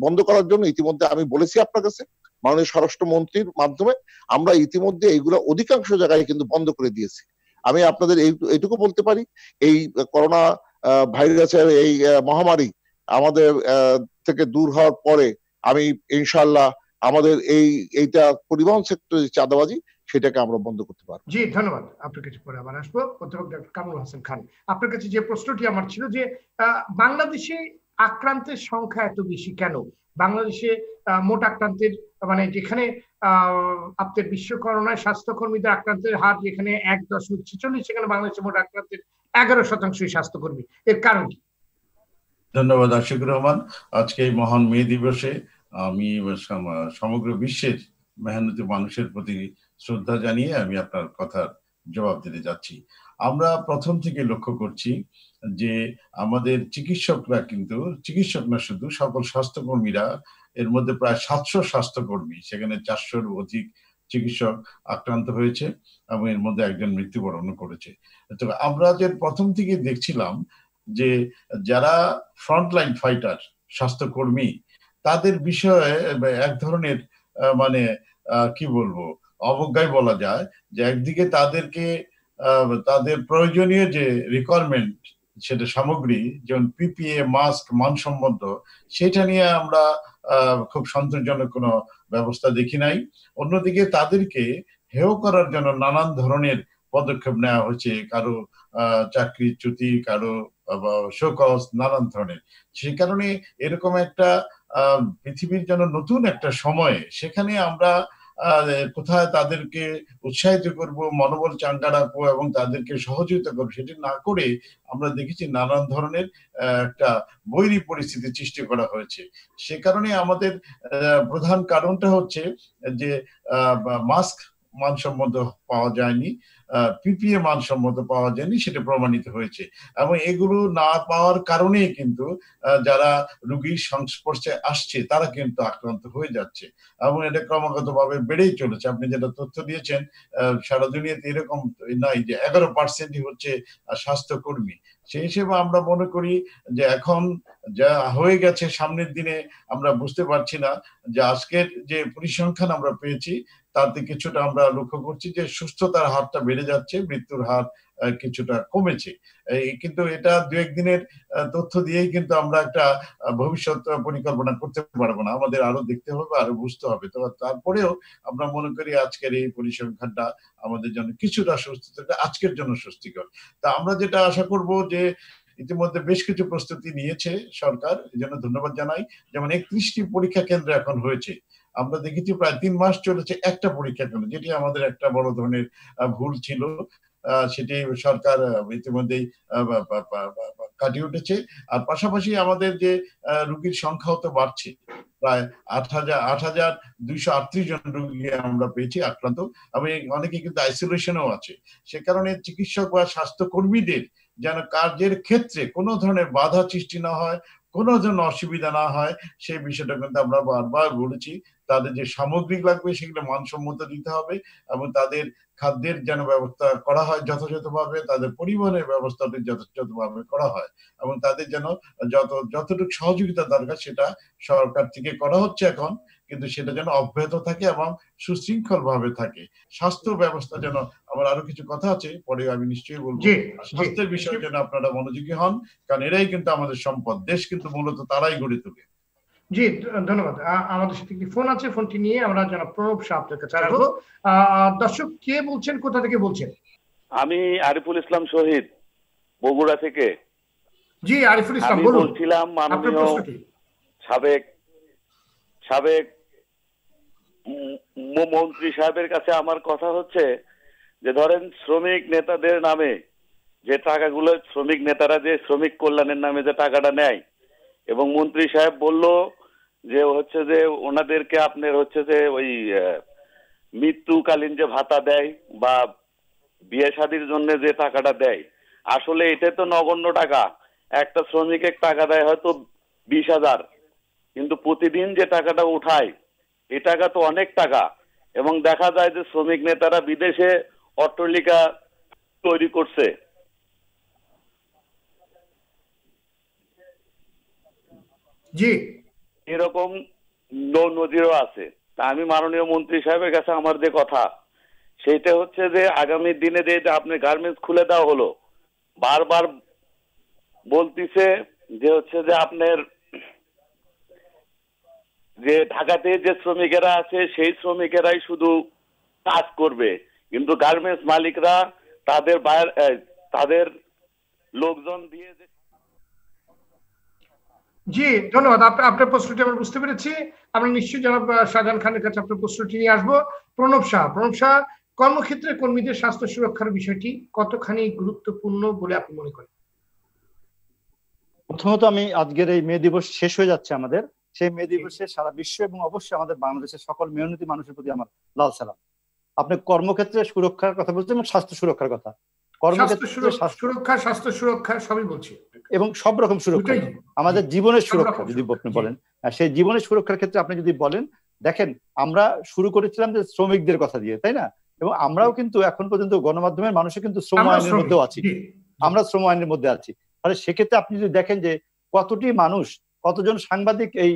S2: বন্ধ করার জন্য ইতিমধ্যে আমি বলেছি আপনার কাছে মাননীয় স্বরাষ্ট্রমন্ত্রীর মাধ্যমে। আমরা ইতিমধ্যে এইগুলো অধিকাংশ জায়গায় কিন্তু বন্ধ করে দিয়েছি। আমি আপনাদের এইটুকু বলতে পারি, এই করোনা ভাইরাসের এই মহামারী আমাদের থেকে দূর হওয়ার পরে আমি ইনশাল্লাহ আমাদের এই, এইটা পরিবহন সেক্টরে চাঁদাবাজি সেটাকে আমরা বন্ধ করতে পারব।
S1: জি, ধন্যবাদ। আপনার কাছে পরে আবার আসব। অধ্যাপক ডক্টর কামরুল হাসান খান, আপনার কাছে যে প্রশ্নটি আমার ছিল যে বাংলাদেশে আক্রান্তের সংখ্যা এত বেশি কেন? বাংলাদেশে মোট আক্রান্তের মানে যেখানে আপনার বিশ্ব করোনায় স্বাস্থ্যকর্মীদের আক্রান্তের হার যেখানে এক দশমিক ছেচল্লিশ, সেখানে বাংলাদেশে মোট আক্রান্তের এগারো শতাংশই স্বাস্থ্যকর্মী। এর কারণ কি?
S4: ধন্যবাদ আশিকুর রহমান। আজকে এই মহান মে দিবসে আমি সমগ্র বিশ্বের মেহনতি মানুষের প্রতি শ্রদ্ধা জানিয়ে আমি আপনার কথার জবাব দিতে যাচ্ছি। আমরা প্রথম থেকে লক্ষ্য করছি যে আমাদের চিকিৎসকরা কিন্তু চিকিৎসক না শুধু সকল স্বাস্থ্যকর্মীরা এর মধ্যে প্রায় সাতশো স্বাস্থ্যকর্মী, সেখানে চারশোর অধিক চিকিৎসক আক্রান্ত হয়েছে এবং এর মধ্যে একজন মৃত্যুবরণ করেছে। তো আমরা যে প্রথম থেকে দেখছিলাম যে যারা ফ্রন্টলাইন ফাইটার স্বাস্থ্যকর্মী, তাদের বিষয়ে এক ধরনের মানে কি বলব, অবজ্ঞায় বলা যায় যে একদিকে তাদেরকে তাদের প্রয়োজনীয় যে রিকোয়ারমেন্ট সেটা সামগ্রী, যেমন পিপিএ মাস্ক মানসম্মত, সেটা নিয়ে আমরা খুব সন্তোষজনক কোনো ব্যবস্থা দেখি নাই। অন্যদিকে তাদেরকে হেয় করার জন্য নানান ধরনের পদক্ষেপ নেওয়া হয়েছে। কারও চাকরি চ্যুতি, কারও শোকজ, নানান ধরনের। সেই কারণে এরকম একটা পৃথিবীর জন্য নতুন একটা সময়ে সেখানে আমরা কোথায় তাদেরকে উৎসাহিত করব, মনোবল চাঙ্গা রাখব এবং তাদেরকে সহযোগিতা করব, সেটি না করে আমরা দেখেছি নানান ধরনের একটা বৈরী পরিস্থিতি সৃষ্টি করা হয়েছে। সে কারণে আমাদের প্রধান কারণটা হচ্ছে যে মাস্ক মানসম্মত পাওয়া যায়নি। পিপিএ মানসম্মত পাওয়া যায়নি, সেটা প্রমাণিত হয়েছে। এবং এগুলো না পাওয়ার কারণেই কিন্তু যারা রুগীর সংস্পর্শে আসছে, তারা কিন্তু আক্রান্ত হয়ে যাচ্ছে। এবং এটা ক্রমাগত ভাবে বেড়েই চলেছে। আপনি যেটা তথ্য দিয়েছেন সারা দুনিয়াতে এরকম নাই যে এগারো পার্সেন্টই হচ্ছে স্বাস্থ্যকর্মী। সেই হিসেবে আমরা মনে করি যে এখন যা হয়ে গেছে সামনের দিনে, আমরা বুঝতে পারছি না যে আজকের যে পরিসংখ্যান আমরা পেয়েছি তাতে কিছুটা আমরা লক্ষ্য করছি যে সুস্থতার হারটা বেড়ে যাচ্ছে, মৃত্যুর হার কিছুটা কমেছে। কিন্তু এটা দু একদিনের তথ্য দিয়েই কিন্তু আমরা একটা ভবিষ্যৎ পরিকল্পনা করতে পারব না। আমাদের আরও দেখতে হবে, আরও বুঝতে হবে। তো তারপরেও আমরা মনে করি আজকের এই পরিসংখ্যানটা আমাদের জন্য কিছুটা সুস্থতা আজকের জন্য স্বস্তিকর। তা আমরা যেটা আশা করব যে ইতিমধ্যে বেশ কিছু প্রস্তুতি নিয়েছে সরকার। এই জন্য ধন্যবাদ জানাই। যেমন একত্রিশটি পরীক্ষা কেন্দ্র এখন হয়েছে। আমরা দেখেছি প্রায় তিন মাস চলেছে একটা পরীক্ষা কেন্দ্র যেটি আমাদের একটা বড় ধরনের ভুল ছিল। সেটি সরকার ইতিমধ্যেই কাটিয়ে উঠেছে। আর পাশাপাশি আমাদের যে রুগীর সংখ্যাও তো বাড়ছে। প্রায় আট হাজার আট হাজার দুইশো আটত্রিশ জন রুগী আমরা পেয়েছি আক্রান্ত। এবং অনেকে কিন্তু আইসোলেশনেও আছে। সে কারণে চিকিৎসক বা স্বাস্থ্যকর্মীদের যেন কার্যের ক্ষেত্রে কোনো ধরনের বাধা সৃষ্টি না হয় কোনো যেন অসুবিধা না হয়, সেই বিষয়টা কিন্তু আমরা বারবার বলেছি। তাদের যে সামগ্রিক লাগবে সেগুলো মানসম্মত দিতে হবে এবং তাদের খাদ্যের যেন ব্যবস্থা করা হয় যথাযথভাবে, তাদের পরিবহনের ব্যবস্থাটি যথাযথভাবে করা হয় এবং তাদের যেন যত, যতটুকু সহযোগিতা দরকার সেটা সরকার থেকে করা হচ্ছে এখন। কিন্তু সেটা যেন অব্যাহত থাকে এবং সুশৃঙ্খল ভাবে থাকে। স্বাস্থ্য ব্যবস্থা যেন আমার আরও কিছু কথা আছে পরে আমি নিশ্চয়ই বলব। স্বাস্থ্যের বিষয়ে যেন আপনারা মনোযোগী হন কারণ এরাই কিন্তু আমাদের সম্পদ। দেশ কিন্তু মূলত তারাই গড়ে তোলে।
S1: জি ধন্যবাদ। আমাদের সাথে একটি ফোন আছে ফোনটি নিয়ে আমরা জনাব প্রণব শাহ আপনার কাছে আসব। দর্শক কে বলছেন কোথা থেকে বলছেন?
S3: আমি আরিফুল ইসলাম শহীদ বগুড়া থেকে।
S1: জি আরিফুল ইসলাম বলুন।
S3: বলছিলাম মাননীয় সাবেক সাবেক মন্ত্রী সাহেবের কাছে আমার কথা হচ্ছে যে, ধরেন শ্রমিক নেতাদের নামে যে টাকাগুলো শ্রমিক নেতারা যে শ্রমিক কল্যাণের নামে যে টাকাটা নেয়, এবং মন্ত্রী সাহেব বলল যে, হচ্ছে যে ওনাদেরকে আপনার হচ্ছে যে ওই মৃত্যুকালীন যে ভাতা দেয় বা বিয়ে শাদির জন্য যে টাকাটা দেয়, আসলে এটা তো নগণ্য টাকা। একটা শ্রমিকের টাকা দেয় হয়তো বিশ হাজার, কিন্তু প্রতিদিন যে টাকাটা উঠায় এ টাকা তো অনেক টাকা। এবং দেখা যায় যে শ্রমিক নেতারা বিদেশে অট্টলিকা তৈরি করছে।
S1: জি।
S3: এরকম নদীরও আছে। তা আমি মাননীয় মন্ত্রী সাহেবের কাছে আমার যে কথা সেইটা হচ্ছে যে আগামী দিনে যে আপনি গার্মেন্টস খুলে দেওয়া হলো বারবার বলতিছে যে হচ্ছে যে আপনার যে ঢাকাতে যে শ্রমিকেরা আছে সেই শ্রমিকেরাই শুধু কাজ করবে। কিন্তু গার্মেন্টস মালিকরা তাদের তাদের লোকজন দিয়ে
S1: জি ধন্যবাদ। আপনার প্রশ্নটি আমরা বুঝতে পেরেছি। আমরা নিশ্চয়ই জনাব শাহজাহান খানের কাছে আপনার প্রশ্নটি নিয়ে আসব। প্রণব শাহ প্রণব শাহ কর্মক্ষেত্রে কর্মীদের স্বাস্থ্য সুরক্ষার বিষয়টি কতখানি গুরুত্বপূর্ণ বলে আপনি মনে করেন?
S5: প্রথমত আমি আজকের এই মে দিবস শেষ হয়ে যাচ্ছে আমাদের। সেই মে দিবসে সারা বিশ্ব এবং অবশ্যই আমাদের বাংলাদেশের সকল মেহনতি মানুষের প্রতি আমার লাল সালাম। আপনি কর্মক্ষেত্রে সুরক্ষার কথা বলছেন এবং স্বাস্থ্য সুরক্ষার কথা।
S1: সুরক্ষা স্বাস্থ্য সুরক্ষা সবই বলছি।
S5: এবং সব রকম সুরক্ষা। আমাদের জীবনের সুরক্ষা যদি আপনি বলেন। সেই জীবনের সুরক্ষার ক্ষেত্রে আপনি যদি বলেন দেখেন আমরা শুরু করেছিলাম যে শ্রমিকদের কথা দিয়ে তাই না? এবং আমরাও কিন্তু এখন পর্যন্ত গণমাধ্যমের মানুষের কিন্তু শ্রম আইনের মধ্যেও আছি। আমরা শ্রম আইনের মধ্যে আছি। তাহলে সেক্ষেত্রে আপনি যদি দেখেন যে কতটি মানুষ কতজন সাংবাদিক এই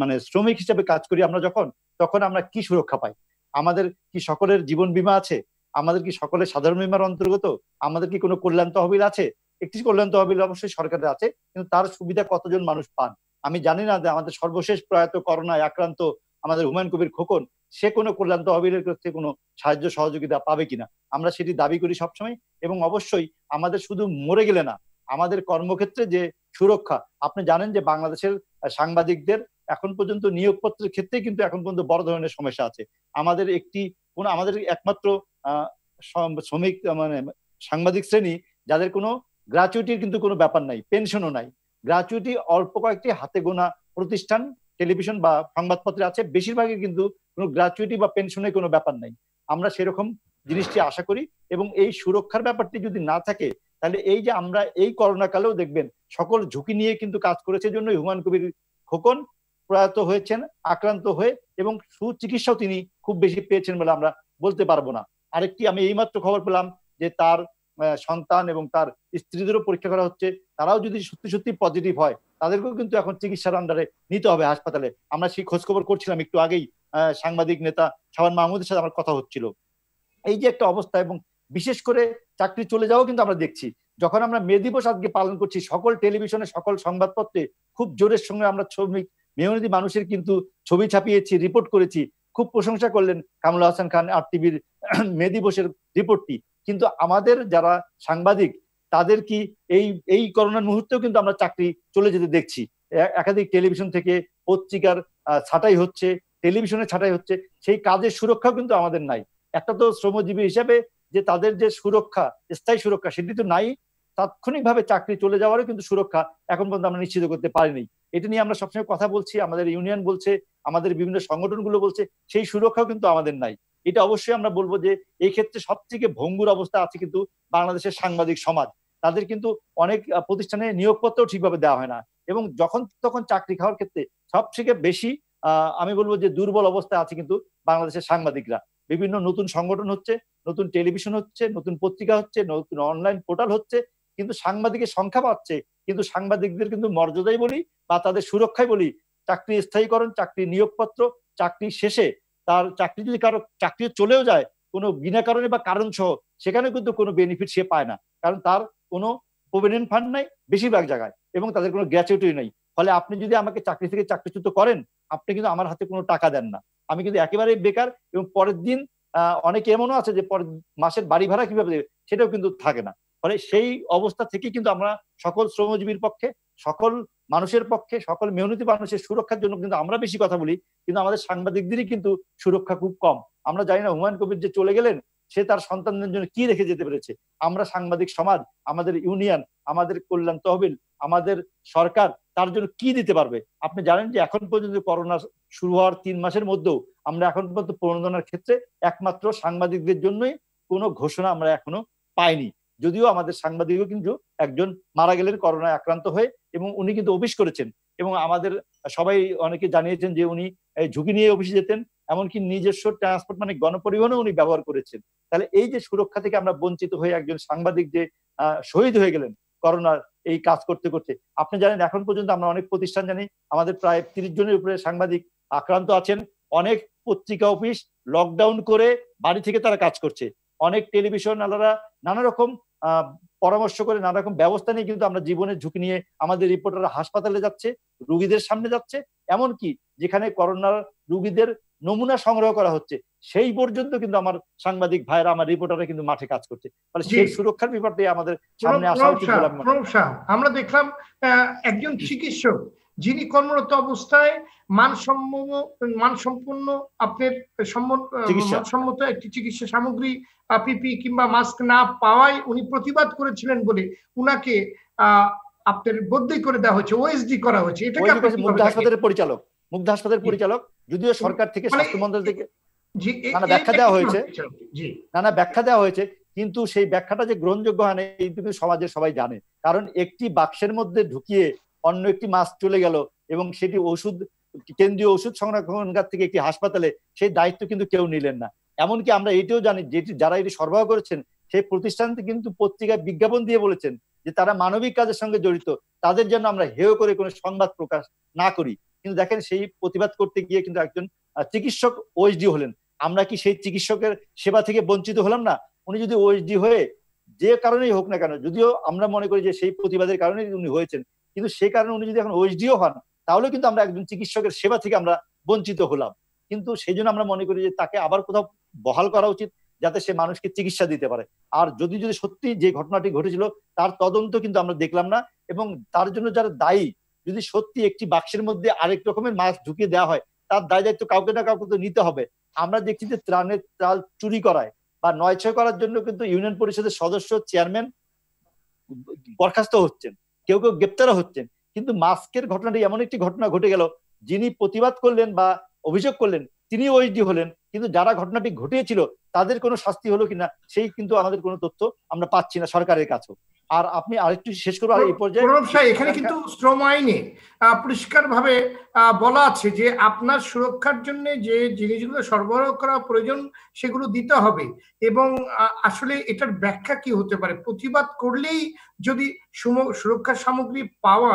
S5: মানে শ্রমিক হিসেবে কাজ করি আমরা যখন, তখন আমরা কি সুরক্ষা পাই? আমাদের কি সকলের জীবন বীমা আছে? আমাদের কি সকলের সাধারণ বীমার অন্তর্গত? আমাদের কি কোনো কল্যাণ তহবিল আছে? একটি কল্যাণ তহবিল অবশ্যই সরকারের আছে, কিন্তু তার সুবিধা কতজন মানুষ পান? আমি জানি না যে আমাদের সর্বশেষ প্রয়াত করোনায় আক্রান্ত আমাদের হুমায়ুন কবির খোকন, সে কোনো কল্যাণ তহবিলের কাছে কোনো সাহায্য সহযোগিতা পাবে কিনা? আমরা সেটি দাবি করি সবসময় এবং অবশ্যই আমাদের শুধু মরে গেলে না আমাদের কর্মক্ষেত্রে যে সুরক্ষা, আপনি জানেন যে বাংলাদেশের সাংবাদিকদের এখন পর্যন্ত নিয়োগপত্রের ক্ষেত্রে কিন্তু এখন পর্যন্ত বড় ধরনের সমস্যা আছে। আমাদের একটি কোন, আমাদের একমাত্র শ্রমিক মানে সাংবাদিক শ্রেণি, যাদের কোনো গ্রাচুইটির কিন্তু কোনো ব্যাপার নাই, পেনশনও নাই। গ্রাচুইটি অল্প কয়েকটি হাতে গোনা প্রতিষ্ঠান, টেলিভিশন বা সংবাদপত্রে আছে, বেশিরভাগই কিন্তু কোনো গ্রাচুইটি বা পেনশনের কোনো ব্যাপার নাই। আমরা সেরকম জিনিসটি আশা করি এবং এই সুরক্ষার ব্যাপারটি যদি না থাকে তাহলে এই যে আমরা এই করোনা কালেও দেখবেন সকল ঝুঁকি নিয়ে কিন্তু কাজ করেছে জন্য হুমায়ুন কবির খোকন প্রয়াত হয়েছেন, আক্রান্ত হয়ে এবং সুচিকিৎসাও তিনি খুব বেশি পেয়েছেন বলে আমরা বলতে পারব না। আরেকটি আমি এইমাত্র খবর পেলাম যে তার সন্তান এবং তার স্ত্রীদেরও পরীক্ষা করা হচ্ছে। তারাও যদি সত্যি সত্যি পজিটিভ হয়, তাদেরকেও কিন্তু এখন চিকিৎসার আন্ডারে নিতে হবে হাসপাতালে। আমরা সেই খোঁজ খবর করছিলাম একটু আগেই সাংবাদিক নেতা শাবান মাহমুদের সাথে আমার কথা হচ্ছিল। এই যে একটা অবস্থা এবং বিশেষ করে চাকরি চলে যাওয়া কিন্তু আমরা দেখছি। যখন আমরা মে দিবস আজকে পালন করছি, সকল টেলিভিশনে সকল সংবাদপত্রে খুব জোরের সঙ্গে আমরা শ্রমিক মেহনতি মানুষের কিন্তু ছবি ছাপিয়েছি রিপোর্ট করেছি। খুব প্রশংসা করলেন কামরুল হাসান খান আর টিভির *clears throat* মে দিবসের রিপোর্টটি কিন্তু আমাদের যারা সাংবাদিক, তাদের কি এই এই করোনার মুহূর্তেও কিন্তু আমরা চাকরি চলে যেতে দেখছি। একাধিক টেলিভিশন থেকে পত্রিকার ছাটাই হচ্ছে টেলিভিশনে ছাটাই হচ্ছে, সেই কাজের সুরক্ষাও কিন্তু আমাদের নাই। একটা তো শ্রমজীবী হিসাবে যে তাদের যে সুরক্ষা, স্থায়ী সুরক্ষা সেটি তো নাই, তাৎক্ষণিকভাবে চাকরি চলে যাওয়ারও কিন্তু সুরক্ষা এখন পর্যন্ত আমরা নিশ্চিত করতে পারিনি। এটা নিয়ে আমরা সবসময় কথা বলছি, আমাদের ইউনিয়ন বলছে, আমাদের বিভিন্ন সংগঠনগুলো বলছে, সেই সুরক্ষাও কিন্তু আমাদের নাই। এটা অবশ্যই আমরা বলব যে এই ক্ষেত্রে সব থেকে ভঙ্গুর অবস্থা আছে কিন্তু বাংলাদেশের সাংবাদিক সমাজ। তাদের কিন্তু অনেক প্রতিষ্ঠানে নিয়োগপত্র ঠিকভাবে দেওয়া হয় না এবং যখন তখন চাকরি খাওয়ার ক্ষেত্রে সব থেকে বেশি আমি বলব যে দুর্বল অবস্থায় আছে কিন্তু বাংলাদেশের সাংবাদিকরা। বিভিন্ন নতুন সংগঠন হচ্ছে নতুন টেলিভিশন হচ্ছে, নতুন পত্রিকা হচ্ছে, নতুন অনলাইন পোর্টাল হচ্ছে, কিন্তু সাংবাদিকের সংখ্যা পাচ্ছে কিন্তু সাংবাদিকদের কিন্তু মর্যাদাই বলি বা তাদের সুরক্ষাই বলি। চাকরি স্থায়ীকরণ, চাকরি নিয়োগপত্র, চাকরি শেষে তার চাকরি যদি কারও, চাকরি চলেও যায়, কোনো বিনা কারণে বা কারণ সহ সেখানে কিন্তু কোনো বেনিফিট সে পায় না। কারণ তার কোনো প্রভিডেন্ট ফান্ড নাই, বেশিরভাগ জায়গায়, এবং তাদের কোনো গ্র্যাচুইটি নেই। ফলে আপনি যদি আমাকে চাকরি থেকে চাকরিচ্যুত করেন, আপনি কিন্তু আমার হাতে কোনো টাকা দেন না। আমি কিন্তু একেবারে বেকার এবং পরের দিন অনেকে এমনও আছে যে পরের মাসের বাড়ি ভাড়া কীভাবে দেবে, সেটাও কিন্তু থাকে না। ফলে সেই অবস্থা থেকে কিন্তু আমরা সকল শ্রমজীবীর পক্ষে, সকল মানুষের পক্ষে, সকল মেহনতি মানুষের সুরক্ষার জন্য কিন্তু আমরা বেশি কথা বলি, কিন্তু আমাদের সাংবাদিকদেরই কিন্তু সুরক্ষা খুব কম। আমরা জানি না হুমায়ুন কবির যে চলে গেলেন, সে তার সন্তানদের জন্য কি রেখে যেতে পেরেছে। আমরা সাংবাদিক সমাজ, আমাদের ইউনিয়ন, আমাদের কল্যাণ তহবিল, আমাদের সরকার, তার জন্য কি দিতে পারবে? আপনি জানেন যে এখন পর্যন্ত করোনা শুরু হওয়ার তিন মাসের মধ্যেও আমরা এখন পর্যন্ত প্রণোদনার ক্ষেত্রে একমাত্র সাংবাদিকদের জন্যই কোনো ঘোষণা আমরা এখনও পাইনি। যদিও আমাদের সাংবাদিকও কিন্তু একজন মারা গেলেন করোনায় আক্রান্ত হয়ে এবং উনি কিন্তু অফিস করেছেন এবং আমাদের সবাই অনেকে জানিয়েছেন যে উনি ঝুঁকি নিয়ে অফিসে যেতেন, এমনকি নিজস্ব ট্রান্সপোর্ট মানে গণপরিবহনও উনি ব্যবহার করেছেন। তাহলে এই যে সুরক্ষা থেকে আমরা বঞ্চিত হয়ে একজন সাংবাদিক যে শহীদ হয়ে গেলেন করোনার এই কাজ করতে করতে, আপনি জানেন এখন পর্যন্ত আমরা অনেক প্রতিষ্ঠান জানি, আমাদের প্রায় তিরিশ জনের উপরে সাংবাদিক আক্রান্ত আছেন। অনেক পত্রিকা অফিস লকডাউন করে বাড়ি থেকে তারা কাজ করছে। অনেক টেলিভিশন আলাদা নানা রকম পরামর্শ করে নানা রকম ব্যবস্থা নিয়ে কিন্তু আমরা জীবনের ঝুঁকি নিয়ে আমাদের রিপোর্টাররা হাসপাতালে যাচ্ছে রুগীদের সামনে যাচ্ছে। এমনকি যেখানে করোনার রুগীদের নমুনা সংগ্রহ করা হচ্ছে সেই পর্যন্ত কিন্তু আমার সাংবাদিক ভাইরা আমার রিপোর্টাররা কিন্তু মাঠে কাজ করছে। ফলে সেই সুরক্ষার ব্যাপারটি আমাদের সামনে আসা উচিত
S1: আমরা দেখলাম একজন চিকিৎসক যিনি কর্মরত অবস্থায় মানসম্ম মানসম্পন্ন আপনার সম্মত একটি চিকিৎসা সামগ্রী পিপি কিংবা মাস্ক না পাওয়ায় উনি প্রতিবাদ করেছিলেন বলে উনাকে আপনার বদলি করে দেওয়া হয়েছে ওএসডি করা হয়েছে।
S5: এটাকে মুগ্ধ হাসপাতালের পরিচালক মুগ্ধ হাসপাতালের পরিচালক যদিও সরকার থেকে মানে স্বাস্থ্য মন্ত্রক থেকে নানা ব্যাখ্যা দেওয়া হয়েছে। নানা ব্যাখ্যা দেওয়া হয়েছে কিন্তু সেই ব্যাখ্যাটা যে গ্রহণযোগ্য হয় না এই কিন্তু সমাজের সবাই জানে। কারণ একটি বাক্সের মধ্যে ঢুকিয়ে অন্য একটি মাস চলে গেল এবং সেটি ওষুধ, কেন্দ্রীয় ওষুধ সংরক্ষণগার থেকে একটি হাসপাতালে সেই দায়িত্ব কিন্তু কেউ নিলেন না। এমনকি আমরা এটিও জানি, যেটি যারা এটি সরবরাহ করেছেন, সেই প্রতিষ্ঠানটি কিন্তু পত্রিকায় বিজ্ঞাপন দিয়ে বলেছেন যে তারা মানবিক কাজের সঙ্গে জড়িত, তাদের জন্য আমরা হেয় করে কোনো সংবাদ প্রকাশ না করি। কিন্তু দেখেন সেই প্রতিবাদ করতে গিয়ে কিন্তু একজন চিকিৎসক ওএসডি হলেন। আমরা কি সেই চিকিৎসকের সেবা থেকে বঞ্চিত হলাম না? উনি যদি ওএসডি হয়ে যে কারণেই হোক না কেন, যদিও আমরা মনে করি যে সেই প্রতিবাদের কারণে উনি হয়েছেন কিন্তু সে কারণে উনি যদি এখন ওএসডিও হন, তাহলে কিন্তু আমরা একজন চিকিৎসকের সেবা থেকে আমরা বঞ্চিত হলাম। কিন্তু সেই জন্য আমরা মনে করি যে তাকে আবার কোথাও বহাল করা উচিত যাতে সে মানুষকে চিকিৎসা দিতে পারে। আর যদি যদি সত্যি যে ঘটনাটি ঘটেছিল, তার তদন্ত কিন্তু আমরা দেখলাম না এবং তার জন্য যারা দায়ী, যদি সত্যি একটি বাক্সের মধ্যে আরেক রকমের মাছ ঢুকিয়ে দেওয়া হয়, তার দায় দায়িত্ব কাউকে না কাউকে তো নিতে হবে। আমরা দেখছি যে ত্রাণের ত্রাল চুরি করায় বা নয় ছয় করার জন্য কিন্তু ইউনিয়ন পরিষদের সদস্য চেয়ারম্যান বরখাস্ত হচ্ছেন। কেউ কেউ গ্রেপ্তারও হচ্ছেন। কিন্তু মাস্কের ঘটনাটি এমন একটি ঘটনা ঘটে গেল, যিনি প্রতিবাদ করলেন বা অভিযোগ করলেন তিনি ওএসডি হলেন, কিন্তু যারা ঘটনাটি ঘটিয়েছিল, তাদের কোনো শাস্তি হলো কিনা, সেই কিন্তু আমাদের কোনো তথ্য আমরা পাচ্ছি না সরকারের কাছেও। আর আপনি আরেকটু শেষ করব, আর এই পর্যায়ে
S1: এখানে কিন্তু শ্রম আইনে পরিষ্কার ভাবে বলা আছে যে আপনার সুরক্ষার জন্য যে জিনিসগুলো সরবরাহ করা প্রয়োজন, সেগুলো দিতে হবে। এবং আসলে এটার ব্যাখ্যা কি হতে পারে? প্রতিবাদ করলেই যদি সুরক্ষা সামগ্রী পাওয়া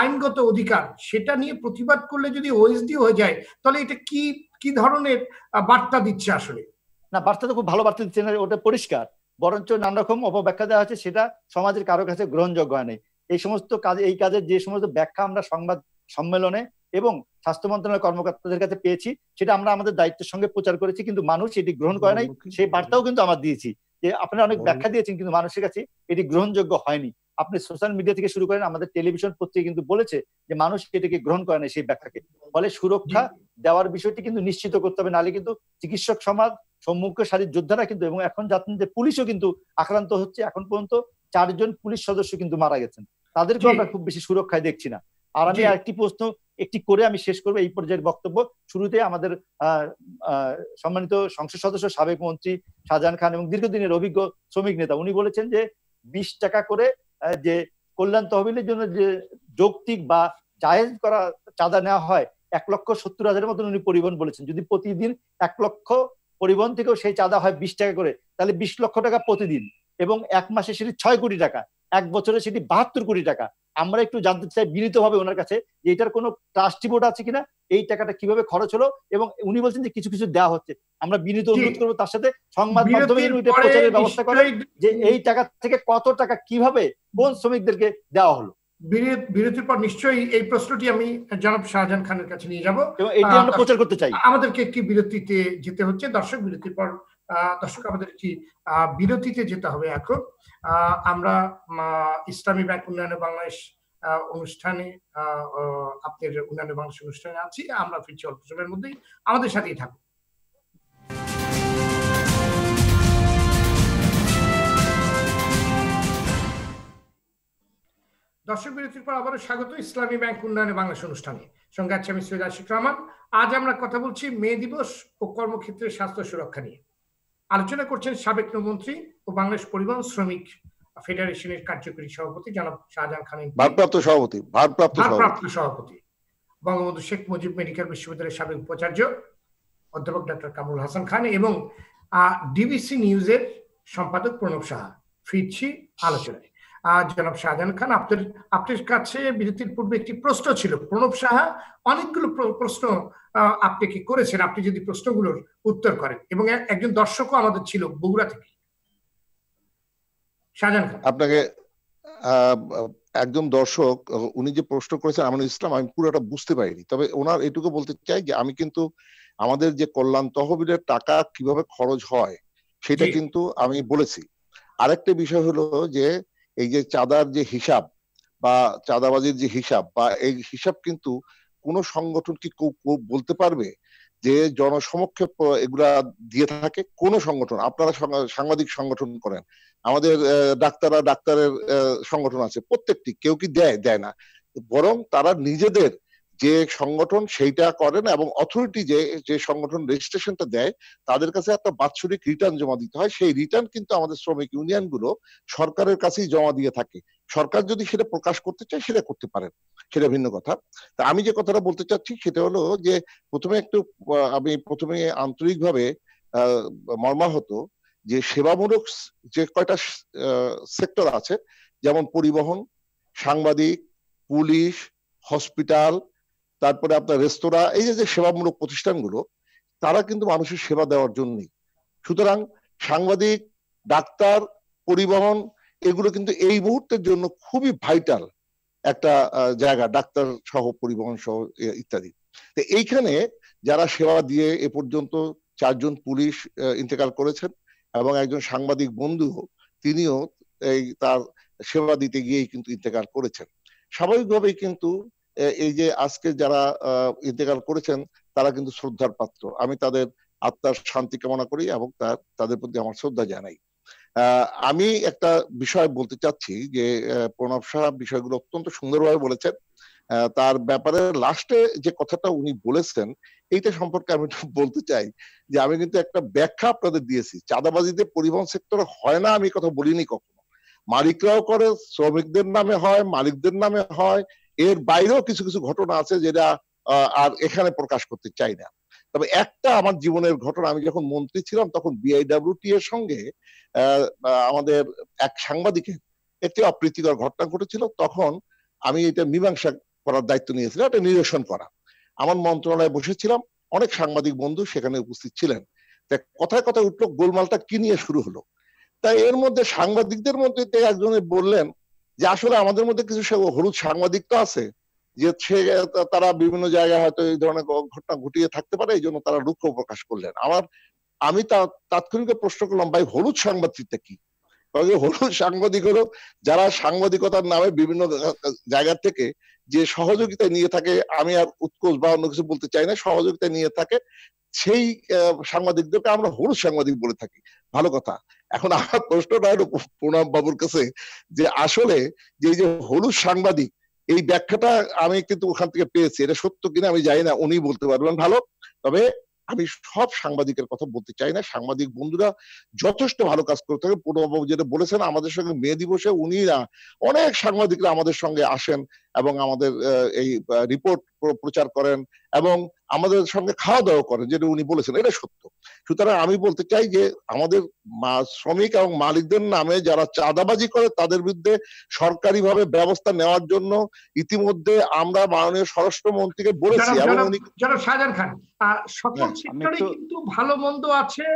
S1: আইনগত অধিকার সেটা নিয়ে প্রতিবাদ করলে যদি ওএসডি হয়ে যায় তাহলে এটা কি কি ধরনের বার্তা দিচ্ছে আসলে?
S5: না বার্তা তো খুব ভালো বার্তা দিচ্ছে না ওটা পরিষ্কার। বরঞ্চ নানা রকম অপব্যাখ্যা দেওয়া হচ্ছে সেটা সমাজের কারও কাছে গ্রহণযোগ্য হয় নাই এই সমস্ত কাজ এই কাজের যে সমস্ত ব্যাখ্যা আমরা সংবাদ সম্মেলনে এবং স্বাস্থ্য মন্ত্রণালয়ের কর্মকর্তাদের কাছে পেয়েছি সেটা আমরা আমাদের দায়িত্বের সঙ্গে প্রচার করেছি কিন্তু মানুষ এটি গ্রহণ করে নাই। সেই বার্তাও কিন্তু আমরা দিয়েছি যে আপনারা অনেক ব্যাখ্যা দিয়েছেন কিন্তু মানুষের কাছে এটি গ্রহণযোগ্য হয়নি। আপনি সোশ্যাল মিডিয়া থেকে শুরু করেন আমাদের টেলিভিশন পত্রিকা কিন্তু বলেছে যে মানুষ এটাকে গ্রহণ করে না সেই ব্যাখ্যাকে। ফলে সুরক্ষা দেওয়ার বিষয়টি কিন্তু নিশ্চিত করতে হবে নাহলে কিন্তু চিকিৎসক সমাজ সম্মুখ সারির যোদ্ধারা কিন্তু এবং এখন যাচ্ছেন যে পুলিশও কিন্তু আক্রান্ত হচ্ছে। এখন পর্যন্ত চারজন পুলিশ সদস্য কিন্তু মারা গেছেন। তাদেরকেও আমরা খুব বেশি সুরক্ষায় দেখছি না। আর আমি আরেকটি প্রশ্ন একটি করে আমি শেষ করব এই পর্যায়ের বক্তব্য। শুরুতে আমাদের সম্মানিত সংসদ সদস্য সাবেক মন্ত্রী শাহজাহান খান এবং দীর্ঘদিনের অভিজ্ঞ শ্রমিক নেতা উনি বলেছেন যে বিশ টাকা করে যে কল্যাণ তহবিলের জন্য যে যৌক্তিক বা জায়েজ করা চাঁদা নেওয়া হয়, এক লক্ষ সত্তর হাজারের মতন উনি পরিবহন বলেছেন। যদি প্রতিদিন এক লক্ষ পরিবহন থেকেও সেই চাঁদা হয় বিশ টাকা করে, তাহলে বিশ লক্ষ টাকা প্রতিদিন এবং এক মাসে সেটি ছয় কোটি টাকা, এক বছরে সেটি বাহাত্তর কোটি টাকা। আমরা একটু জানতে চাই বিনীত হবে ওনার কাছে যে এটার কোনো ট্রাস্টি বোর্ড আছে কিনা এই টাকাটা কীভাবে খরচ হলো এবং উনি বলছেন যে কিছু কিছু দেওয়া হচ্ছে। আমরা বিনীত অনুরোধ করব তার সাথে সংবাদ মাধ্যমে প্রচারের ব্যবস্থা করে যে এই টাকা থেকে কত টাকা কীভাবে কোন শ্রমিকদেরকে দেওয়া হলো।
S1: বিরতির পর নিশ্চয়ই এই প্রশ্নটি আমি জনাব শাহজাহান খানের কাছে নিয়ে যাব।
S5: এটি আমরা প্রচার করতে চাই।
S1: আমাদেরকে একটি বিরতিতে যেতে হচ্ছে। দর্শক বিরতির পর দর্শক, আমাদের একটি বিরতিতে যেতে হবে এখন। আমরা ইসলামী ব্যাংক উন্নয়নে বাংলাদেশ অনুষ্ঠানে আপনার উন্নয়নে বাংলাদেশ অনুষ্ঠানে আছি। আমরা ফিরছি অল্প সময়ের মধ্যেই। আমাদের সাথেই থাকুন। দর্শক, বিরতির পর আবারও স্বাগত ইসলামী ব্যাংক উন্নয়নে বাংলাদেশ অনুষ্ঠানে। সঙ্গে আছে আমি সৈয়দ আশিক রহমান। আজ আমরা কথা বলছি মে দিবস ও কর্মক্ষেত্রে স্বাস্থ্য সুরক্ষা নিয়ে। আলোচনা করছেন সাবেক মন্ত্রী ও বাংলাদেশ পরিবহন শ্রমিক ফেডারেশনের কার্যকরী সভাপতি জনাব শাহজাহান খান
S2: ভারপ্রাপ্ত সভাপতি ভারপ্রাপ্ত
S1: ভারপ্রাপ্ত সভাপতি। বঙ্গবন্ধু শেখ মুজিব মেডিকেল বিশ্ববিদ্যালয়ের সাবেক উপাচার্য অধ্যাপক ডক্টর কামরুল হাসান খান এবং ডিবিসি নিউজের সম্পাদক প্রণব সাহা। ফিরছি আলোচনায়। জনাব শাহজাহান খান আপনার আপনার কাছে বিরতির পূর্বে একটি প্রশ্ন ছিল। প্রণব সাহা অনেকগুলো প্রশ্ন আপনাকে করেছেন? আপনি যদি প্রশ্নগুলোর উত্তর করেন। এবং একজন দর্শকও আমাদের ছিল বগুড়া থেকে। শাহজাহান খান।
S2: আপনাকে একজন দর্শক উনি যে প্রশ্ন করেছেন আমনুল ইসলাম আমি পুরোটা বুঝতে পারিনি। তবে ওনার এটুকু বলতে চাই যে আমি কিন্তু আমাদের যে কল্যাণ তহবিলের টাকা কীভাবে খরচ হয় সেটা কিন্তু আমি বলেছি। আরেকটা বিষয় হলো যে এই যে চাঁদার যে হিসাব বা চাঁদাবাজির যে হিসাব বা এই হিসাব কিন্তু কোন সংগঠন কি বলতে পারবে যে জনসমক্ষে এগুলা দিয়ে থাকে? কোন সংগঠন। আপনারা সাংবাদিক সংগঠন করেন। আমাদের ডাক্তাররা ডাক্তারের সংগঠন আছে। প্রত্যেকটি। কেউ কি দেয়? দেয় না। বরং তারা নিজেদের যে সংগঠন সেইটা করেন এবং অথরিটি যে যে সংগঠন রেজিস্ট্রেশনটা দেয়, তাদের কাছে একটা বাৎসরিক রিটার্ন জমা দিতে হয়। সেই রিটার্ন কিন্তু আমাদের শ্রমিক ইউনিয়নগুলো সরকারের কাছেই জমা দিয়ে থাকে। সরকার যদি সেটা প্রকাশ করতে চায়, সেটা করতে পারেন। সেটা ভিন্ন কথা। তা আমি যে কথাটা বলতে চাচ্ছি, সেটা হলো যে প্রথমে একটু আমি প্রথমে আন্তরিকভাবে মর্মাহত যে সেবামূলক যে কয়টা সেক্টর আছে, যেমন পরিবহন, সাংবাদিক, পুলিশ হসপিটাল তারপরে আপনার রেস্তোরাঁ, এই যে সেবামূলক প্রতিষ্ঠানগুলো, তারা কিন্তু মানুষের সেবা দেওয়ার জন্যই। সুতরাং সাংবাদিক, ডাক্তার, পরিবহন, এগুলো কিন্তু এই মুহূর্তের জন্য খুবই ভাইটাল একটা জায়গা, ডাক্তার সহ, পরিবহন সহ ইত্যাদি। এইখানে যারা সেবা দিয়ে এ পর্যন্ত চারজন পুলিশ ইন্তেকাল করেছেন এবং একজন সাংবাদিক বন্ধু তিনিও এই তার সেবা দিতে গিয়েই কিন্তু ইন্তেকাল করেছেন। স্বাভাবিকভাবেই কিন্তু এই যে আজকে যারা ইন্তেকাল করেছেন, তারা কিন্তু শ্রদ্ধার পাত্র। আমি তাদের আত্মার শান্তি কামনা করি এবং তার তাদের প্রতি আমার শ্রদ্ধা জানাই। আমি একটা বিষয় বলতে চাচ্ছি যে প্রণব সাহা বিষয়গুলো অত্যন্ত সুন্দরভাবে বলেছেন। তার ব্যাপারে লাস্টে যে কথাটা উনি বলেছেন, এইটা সম্পর্কে আমি বলতে চাই যে, আমি কিন্তু একটা ব্যাখ্যা আপনাদের দিয়েছি। চাঁদাবাজিতে পরিবহন সেক্টরে হয় না, আমি কথা বলিনি কখনো। মালিকরাও করে, শ্রমিকদের নামে হয়, মালিকদের নামে হয় এর বাইরেও কিছু কিছু ঘটনা আছে যেটা আর এখানে প্রকাশ করতে চাই না। তবে একটা আমার জীবনের ঘটনা, আমি যখন মন্ত্রী ছিলাম তখন বিআইডব্লিউটি এর সঙ্গে আমাদের এক সাংবাদিকের একটি অপ্রীতিকর ঘটনা ঘটেছিল। তখন আমি এটা মীমাংসা করার দায়িত্ব নিয়েছিলাম, এটা নিরসন করা। আমার মন্ত্রণালয়ে বসেছিলাম, অনেক সাংবাদিক বন্ধু সেখানে উপস্থিত ছিলেন। কথায় কথায় উঠল, গোলমালটা কি নিয়ে শুরু হলো? তাই এর মধ্যে সাংবাদিকদের মধ্যে একজনে বললেন যে আসলে আমাদের মধ্যে কিছু হলুদ সাংবাদিক তো আছে, যে সে তারা বিভিন্ন জায়গায় হয়তো এই ধরনের ঘটনা ঘটিয়ে থাকতে পারে এই জন্য তারা দুঃখ প্রকাশ করলেন। আমার, আমি তাৎক্ষণিক প্রশ্ন করলাম, ভাই, হলুদ সাংবাদিকটা কি? হলুদ সাংবাদিক হলো যারা সাংবাদিকতার নামে বিভিন্ন জায়গা থেকে যে সহযোগিতা নিয়ে থাকে, আমি আর উৎকোষ বা অন্য কিছু বলতে চাই না, সহযোগিতা নিয়ে থাকে, সেই সাংবাদিকদেরকে আমরা হলুদ সাংবাদিক বলে থাকি। ভালো কথা। এখন আমার প্রশ্নটা হলো প্রণব বাবুর কাছে যে আসলে যে যে হলুদ সাংবাদিক, এই ব্যাখ্যাটা আমি কিন্তু ওখান থেকে পেয়েছি। এটা সত্য কিনা আমি জানি না উনি বলতে পারবেন ভালো। তবে আমি সব সাংবাদিকের কথা বলতে চাই না। সাংবাদিক বন্ধুরা যথেষ্ট ভালো কাজ করে থাকে। পূর্ণবাবু যেটা বলেছেন, আমাদের সঙ্গে মে দিবসে উনি না, অনেক সাংবাদিকরা আমাদের সঙ্গে আসেন এবং আমাদের এই রিপোর্ট প্রচার করেন এবং আমাদের সঙ্গে খাওয়া দাওয়া করেন যেটা উনি বলেছেন এটা সত্য। সুতরাং আমি বলতে চাই যে আমাদের শ্রমিক এবং মালিকদের নামে যারা চাঁদাবাজি করে তাদের বিরুদ্ধে সরকারিভাবে ব্যবস্থা নেওয়ার জন্য ইতিমধ্যে আমরা মাননীয় স্বরাষ্ট্রমন্ত্রীকে বলেছি এবং উনি
S1: জনাব শাহজাহান খান। সকল
S2: হ্যাঁ,
S1: সেক্টরে কিন্তু ভালো মন্দ আছে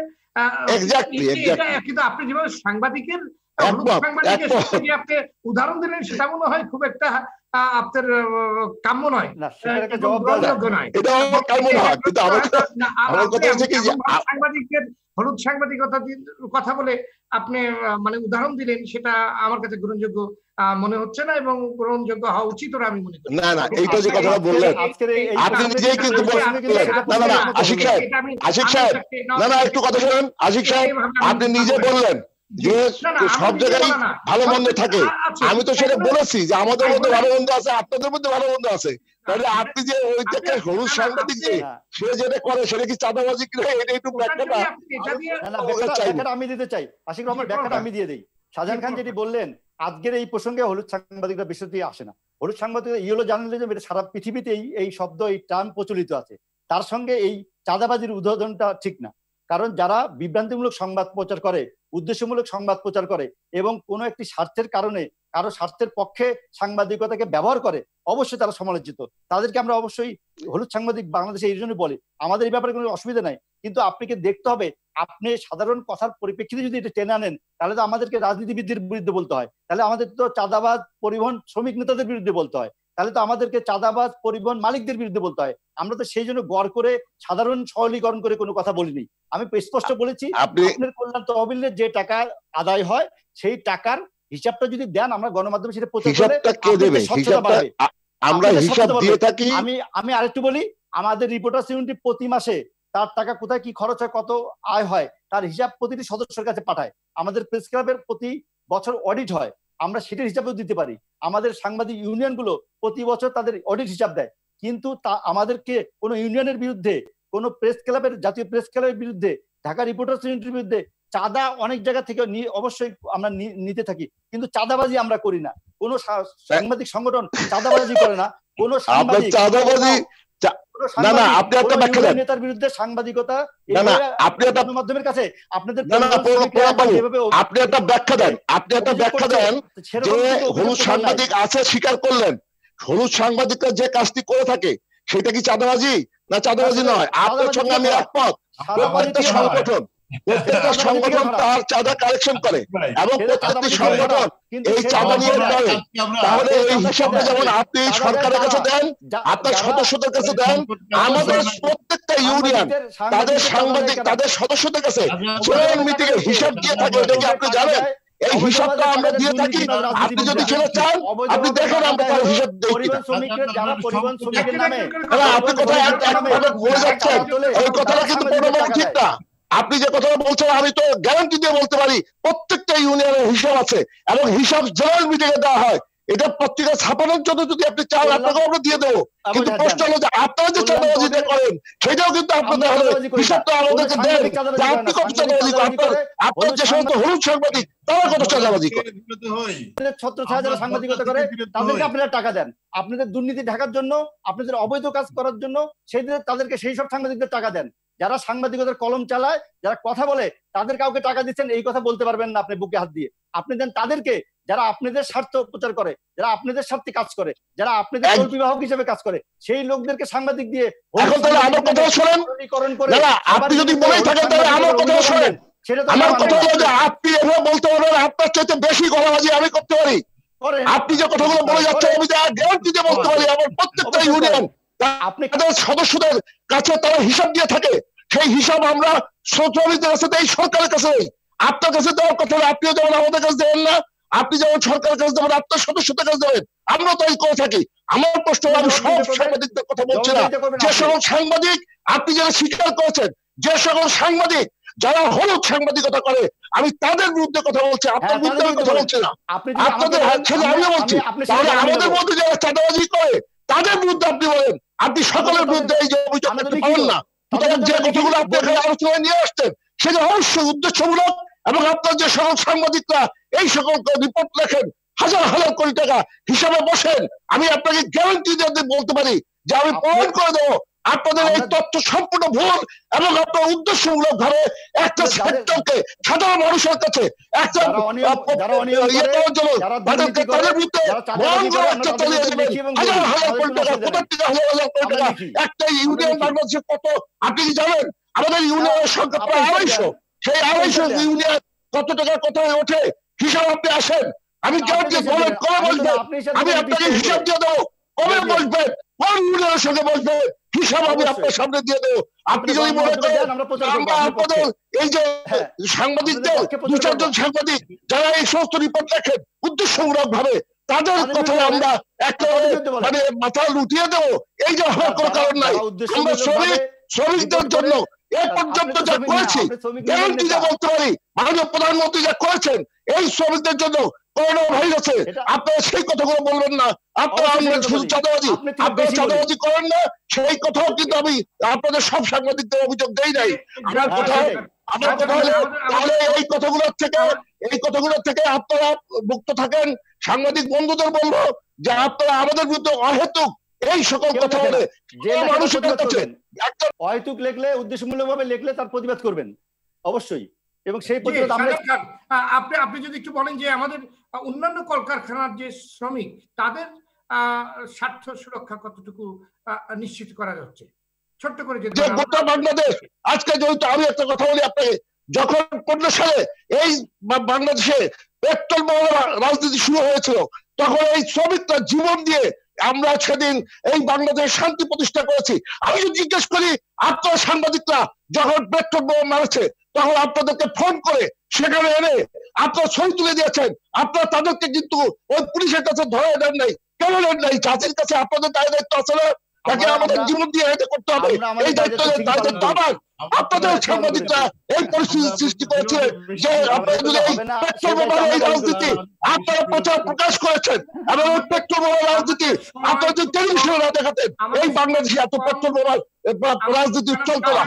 S1: এটা- এটা কিন্তু আপনি যেভাবে সাংবাদিকের উদাহরণ দিলেন সেটা মনে হয় খুব একটা আপনার কাম্য নয়।
S2: হয় কিন্তু আমার
S1: না, আ-
S2: আমার
S1: আপনি
S2: কথা হচ্ছে কি যে
S1: এমন ভাবে
S2: আ-
S1: সাংবাদিকের হলুদ সাংবাদিকতা কথা বলে আপনি মানে উদাহরণ দিলেন সেটা আমার কাছে গ্রহণযোগ্য আহ, মনে হচ্ছে না এবং গ্রহণযোগ্য হওয়া উচিত আমি মনে করি।
S2: না না এইটা যে
S1: আপনি-
S2: কথাটা বললেন আপনি
S5: আপনি
S2: নিজেই কিন্তু বলছেন, না, না, না, আশিক সাহেব, আশিক সাহেব, না না একটু কথা শুনেন। আশিক সাহেব আপনি নিজে বললেন। যে সব জায়গায় ভালো মন্দ থাকে। আমি তো সেটা বলেছি যে আমাদের মধ্যে ভালো মন্দ আছে আপনাদের মধ্যে ভালো মন্দ আছে। তাহলে আপনি যে ওই থেকে
S1: আপনি-
S2: হলুদ সাংবাদিক যে
S5: হ্যাঁ।
S2: সে যেটা করে সেটা কি চাঁদাবাজি কিনা এটা একটু ব্যাখ্যাটা
S1: দিয়ে
S2: আমি
S5: দিতে চাই। আশিক রহমান ব্যাখ্যাটা আমি দিয়ে দিই। শাহজাহান খান যেটি বললেন আজকের এই প্রসঙ্গে হলুদ সাংবাদিকরা বিষয়টি আসে না। হলুদ সাংবাদিক ইয়েলো জার্নালিজম এটা সারা পৃথিবীতে এই এই শব্দ এই টার্ম প্রচলিত আছে। তার সঙ্গে এই চাঁদাবাজির উদাহরণটা ঠিক না। কারণ যারা বিভ্রান্তিমূলক সংবাদ প্রচার করে উদ্দেশ্যমূলক সংবাদ প্রচার করে এবং কোনো একটি স্বার্থের কারণে কারও স্বার্থের পক্ষে সাংবাদিকতাকে ব্যবহার করে, অবশ্যই তারা সমালোচিত। তাদেরকে আমরা অবশ্যই হলুদ সাংবাদিক বাংলাদেশে এই জন্য বলে, আমাদের এই ব্যাপারে কোনো অসুবিধা নাই। কিন্তু আপনাকে দেখতে হবে, আপনি সাধারণ কথার পরিপ্রেক্ষিতে যদি এটা টেনে আনেন, তাহলে তো আমাদেরকে রাজনীতিবিদদের বিরুদ্ধে বলতে হয়। তাহলে আমাদের তো চাঁদাবাজ, পরিবহন শ্রমিক নেতাদের বিরুদ্ধে বলতে হয়। তাহলে তো আমাদেরকে চাঁদাবাজ পরিবহন মালিকদের বিরুদ্ধে বলতে হয়। আমরা তো সেই জন্য গড় করে সাধারণ সরলীকরণ করে কোনো কথা বলিনি। আমি স্পষ্ট বলেছি আপনার কল্যাণ তহবিলের যে টাকা আদায় হয় সেই টাকার হিসাবটা যদি দেন আমরা গণমাধ্যমে সেটা প্রচার করলে
S2: হিসাবটা কে
S5: আপনাদের
S2: দেবে?
S5: স্বচ্ছতা বাড়বে।
S2: আমরা হিসাব দিয়ে থাকি।
S5: আমি আমি আরেকটু বলি আমাদের রিপোর্টার ইউনিটি প্রতি মাসে তার টাকা কোথায় কি খরচ হয় কত আয় হয় তার হিসাব প্রতিটি সদস্যের কাছে পাঠায়। আমাদের প্রেস ক্লাবের প্রতি বছর অডিট হয়। আমরা সেটার হিসাবেও দিতে পারি। আমাদের সাংবাদিক ইউনিয়নগুলো প্রতি বছর তাদের অডিট হিসাব দেয়। কিন্তু তা আমাদেরকে কোনো ইউনিয়নের বিরুদ্ধে কোনো প্রেস ক্লাবের জাতীয় প্রেস ক্লাবের বিরুদ্ধে ঢাকা রিপোর্টার্স ইউনিটির বিরুদ্ধে চাঁদা অনেক জায়গা থেকে অবশ্যই আমরা নিতে থাকি। কিন্তু চাঁদাবাজি আমরা করি না। কোনো সাংবাদিক সংগঠন চাঁদাবাজি করে না। কোনো সাংবাদিক
S2: না, না, আপনি একটা ব্যাখ্যা দেন।
S5: নেতার বিরুদ্ধে সাংবাদিকতা
S2: না, না, আপনি একটা-
S5: কাছে আপনাদের
S2: না, না, আপনি একটা ব্যাখ্যা দেন। আপনি একটা ব্যাখ্যা দেন যে হলুদ সাংবাদিক আছে স্বীকার করলেন। হলুদ সাংবাদিকরা যে কাজটি করে থাকে সেটা কি চাঁদাবাজি? না চাঁদাবাজি নয়। আপনার সঙ্গে আমি একমত? সংগঠন প্রত্যেকটা সংগঠন তার চাঁদা কালেকশন করে এবং প্রত্যেকটি সংগঠন এই চাঁদা নিয়ে করে তাহলে এই হিসাবটা যেমন আপনি সরকারের কাছে দেন আপনার সদস্যদের কাছে দেন আমাদের প্রত্যেকটা ইউনিয়ন তাদের সাংবাদিক তাদের সদস্যদের কাছে
S4: আপনারা-
S2: মিটিং এর হিসাব দিয়ে থাকে এটা কি আপনি জানেন এই হিসাবটা আমরা দিয়ে থাকি আপনি যদি সেটা চান আপনি দেখেন আমরা তার হিসাব কিনা। আপনি কোথায় এক- বলে যাচ্ছেন ওই কথাটা কিন্তু কোনোভাবে ঠিক না আপনি যে কথাটা বলছেন আমি তো গ্যারান্টি দিয়ে বলতে পারি প্রত্যেকটা ইউনিয়নের হিসাব আছে এবং হিসাব জয়েন্ট মিটিং এ দেওয়া হয় এটা পত্রিকা ছাপানোর জন্য যদি আপনি চান আপনাকে আমরা দিয়ে দেবো। কিন্তু প্রশ্ন হলো যে আপনারা যে চাঁদাবাজিটা করেন সেটাও কিন্তু আপনাদের হলে
S5: না।
S2: হিসাবটা আমাদেরকে দেন। যে আপনি কত চাঁদাবাজি করেন আপনার আপনার যে সমস্ত হলুদ সাংবাদিক তারা কত চাঁদাবাজি করে
S5: ছত্র ছায়া যারা সাংবাদিকতা করে তাদেরকে আপনারা টাকা দেন। আপনাদের দুর্নীতি ঢাকার জন্য আপনাদের অবৈধ কাজ করার জন্য সেই তাদেরকে সেই সব সাংবাদিকদের টাকা দেন। যারা সাংবাদিকতার কলম চালায় যারা কথা বলে তাদের কাউকে টাকা দিচ্ছেন এই কথা বলতে পারবেন না আপনি বুকে হাত দিয়ে। আপনি দেন তাদেরকে যারা আপনাদের স্বার্থ প্রচার করে যারা আপনাদের স্বার্থে কাজ করে যারা আপনাদের কল্পিবাহক হিসেবে কাজ করে সেই লোকদেরকে সাংবাদিক দিয়ে
S2: এখন তাহলে আমার কথা শোনেন। না, আপনি যদি বলেই থাকেন তাহলে আমার কথা শোনেন। আমার কথা হলো। যে আপনি এভাবে বলতে পারবেন আপনার চাইতে বেশি গলাবাজি আমি করতে পারি। আপনি যে কথাগুলো বলে যাচ্ছেন আমি যা গ্যারান্টি দিয়ে বলতে পারি আমার প্রত্যেকটা ইউনিয়ন
S5: আপনি
S2: তাদের সদস্যদের কাছে তারা হিসাব দিয়ে থাকে? সেই হিসাব আমরা শ্রমিকদের কাছে দেই সরকারের কাছে দেই। আপনার কাছে দেওয়ার কথা আপনিও যেমন আমাদের কাছে দেবেন না আপনি যেমন সরকারের কাছে দেবেন আপনার সদস্যদের কাছে দেবেন আমরা তাই করে থাকি। আমার প্রশ্ন আমি সব সাংবাদিকদের কথা বলছি না। যে সকল সাংবাদিক আপনি যারা স্বীকার করেছেন যে সকল সাংবাদিক যারা হলুদ সাংবাদিকতা করে আমি তাদের বিরুদ্ধে কথা বলছি আপনার
S5: হ্যাঁ,
S2: বিরুদ্ধে আমি কথা বলছি। না। আপনাদের
S5: আমি-
S2: আমিও বলছি তাহলে আমাদের মধ্যে যারা চাঁদাবাজি করে তাদের বিরুদ্ধে আপনি বলেন। আপনি সকলের বিরুদ্ধে এই যে অভিযোগ। পারেন না। যে কথাগুলো আপনি এখানে আলোচনায় নিয়ে আসছেন সেটা অবশ্যই উদ্দেশ্যমূলক এবং আপনার যে সকল সাংবাদিকরা এই সকল রিপোর্ট লেখেন হাজার হাজার কোটি টাকা হিসাবে বসেন আমি আপনাকে গ্যারান্টি দিয়ে বলতে পারি যে আমি প্রমাণ করে দেবো আপনাদের এই তথ্য সম্পূর্ণ ভুল এবং আপনার উদ্দেশ্যমূলক ভাবে একটা সেক্টরকে সাধারণ মানুষের কাছে একটা ইয়ে তাদের বিরুদ্ধে ভয়ঙ্কর একটা চালিয়ে
S5: তাদেরকে
S2: যাবেন
S5: লিখি এবং
S2: হাজার হাজার কোটি টাকা
S5: অসুবিধা
S2: থেকে হাজার হাজার কোটি টাকা একটা ইউনিয়ন। বাংলাদেশে কত? আপনি কি জানেন? আমাদের ইউনিয়নের সংখ্যা প্রায় আড়াইশো। সেই আড়াইশো ইউনিয়ন কত টাকা কোথায় ওঠে? হিসাব আপনি আসেন। আমি বলেন
S5: দেন।
S2: কবে
S5: হিসাব
S2: আমি আপনাকে হিসাব। দিয়ে দেবো। কবে। বসবেন? কোন ইউনিয়নের সঙ্গে বসবেন? হিসাব আমি আপনার সামনে দিয়ে দেবো আপনি যদি মনে করেন
S5: আমরা
S2: আপনাদের এই যে
S5: হ্যাঁ।
S2: সাংবাদিকদের দু চারজন সাংবাদিক যারা এই সমস্ত রিপোর্ট লেখেন উদ্দেশ্যমূলক ভাবে তাদের কথা আমরা
S5: বলেন।
S2: মানে মাথা লুটিয়ে দেবো এই যে হওয়ার কোনো কারণ নাই আমরা শ্রমিক শ্রমিকদের জন্য এ পর্যন্ত যা করেছি গ্যারান্টি। দিয়ে বলতে পারি মাননীয় প্রধানমন্ত্রী যা করেছেন এই শ্রমিকদের জন্য করোনা ভাইরাসে আপনারা সেই কথাগুলো বলবেন না। আপনারা আমরা শুধু চাঁদাবাজি। আপনারা চাঁদাবাজি করেন না সেই কথাও কিন্তু আমি আপনাদের সব সাংবাদিকদের অভিযোগ দেই নাই। আমার কথা আমার কথা হলো তাহলে এই কথাগুলোর থেকে এই কথাগুলোর থেকে আপনারা মুক্ত থাকেন। সাংবাদিক বন্ধুদের বলব যে আপনারা আমাদের বিরুদ্ধে অহেতুক এই সকল কথা বলে
S5: যে
S2: মানুষের কাছে
S5: অহেতুক লেখলে উদ্দেশ্যমূলক ভাবে লেখলে তার প্রতিবাদ করবেন। অবশ্যই। এবং সেই প্রতিবাদ আমরা
S1: আপনি আপনি যদি একটু বলেন যে আমাদের অন্যান্য কলকারখানার যে শ্রমিক তাদের স্বার্থ সুরক্ষা কতটুকু নিশ্চিত করা যাচ্ছে? ছোট্ট করে
S2: যে গোটা বাংলাদেশ আজকে যেহেতু আমি একটা কথা বলি আপনাকে যখন পনেরো সালে এই বাংলাদেশে পেট্রোল রাজনীতি শুরু হয়েছিল তখন এই শ্রমিকরা জীবন দিয়ে আমরা সেদিন এই বাংলাদেশে শান্তি প্রতিষ্ঠা করেছি। আমি যদি জিজ্ঞেস করি আপনার সাংবাদিকরা যখন পেট্রোল বোমা মারছে তখন আপনাদেরকে ফোন করে সেখানে এনে আপনার ছবি তুলে দিয়েছেন। আপনারা তাদেরকে কিন্তু ওই পুলিশের কাছে ধরে দেন নাই। কেন দেন নাই? জাতির কাছে আপনাদের দায় দায়িত্ব আছে না? তাকে আমাদের জীবন দিয়ে এটা করতে হবে। এই দায়িত্ব। আমার। আপনাদের সাংবাদিকরা এই পরিস্থিতি সৃষ্টি করেছিলেন যে আপনারা যদি এই
S5: হবে না,
S2: পেট্রোল এই রাজনীতি আপনারা প্রচার প্রকাশ করেছেন এবং ওই পেট্রোল বোমার রাজনীতি আপনারা যদি টেলিভিশনে না দেখাতেন এই বাংলাদেশে এত পেট্রোল বোমার রাজনীতি চলতো না।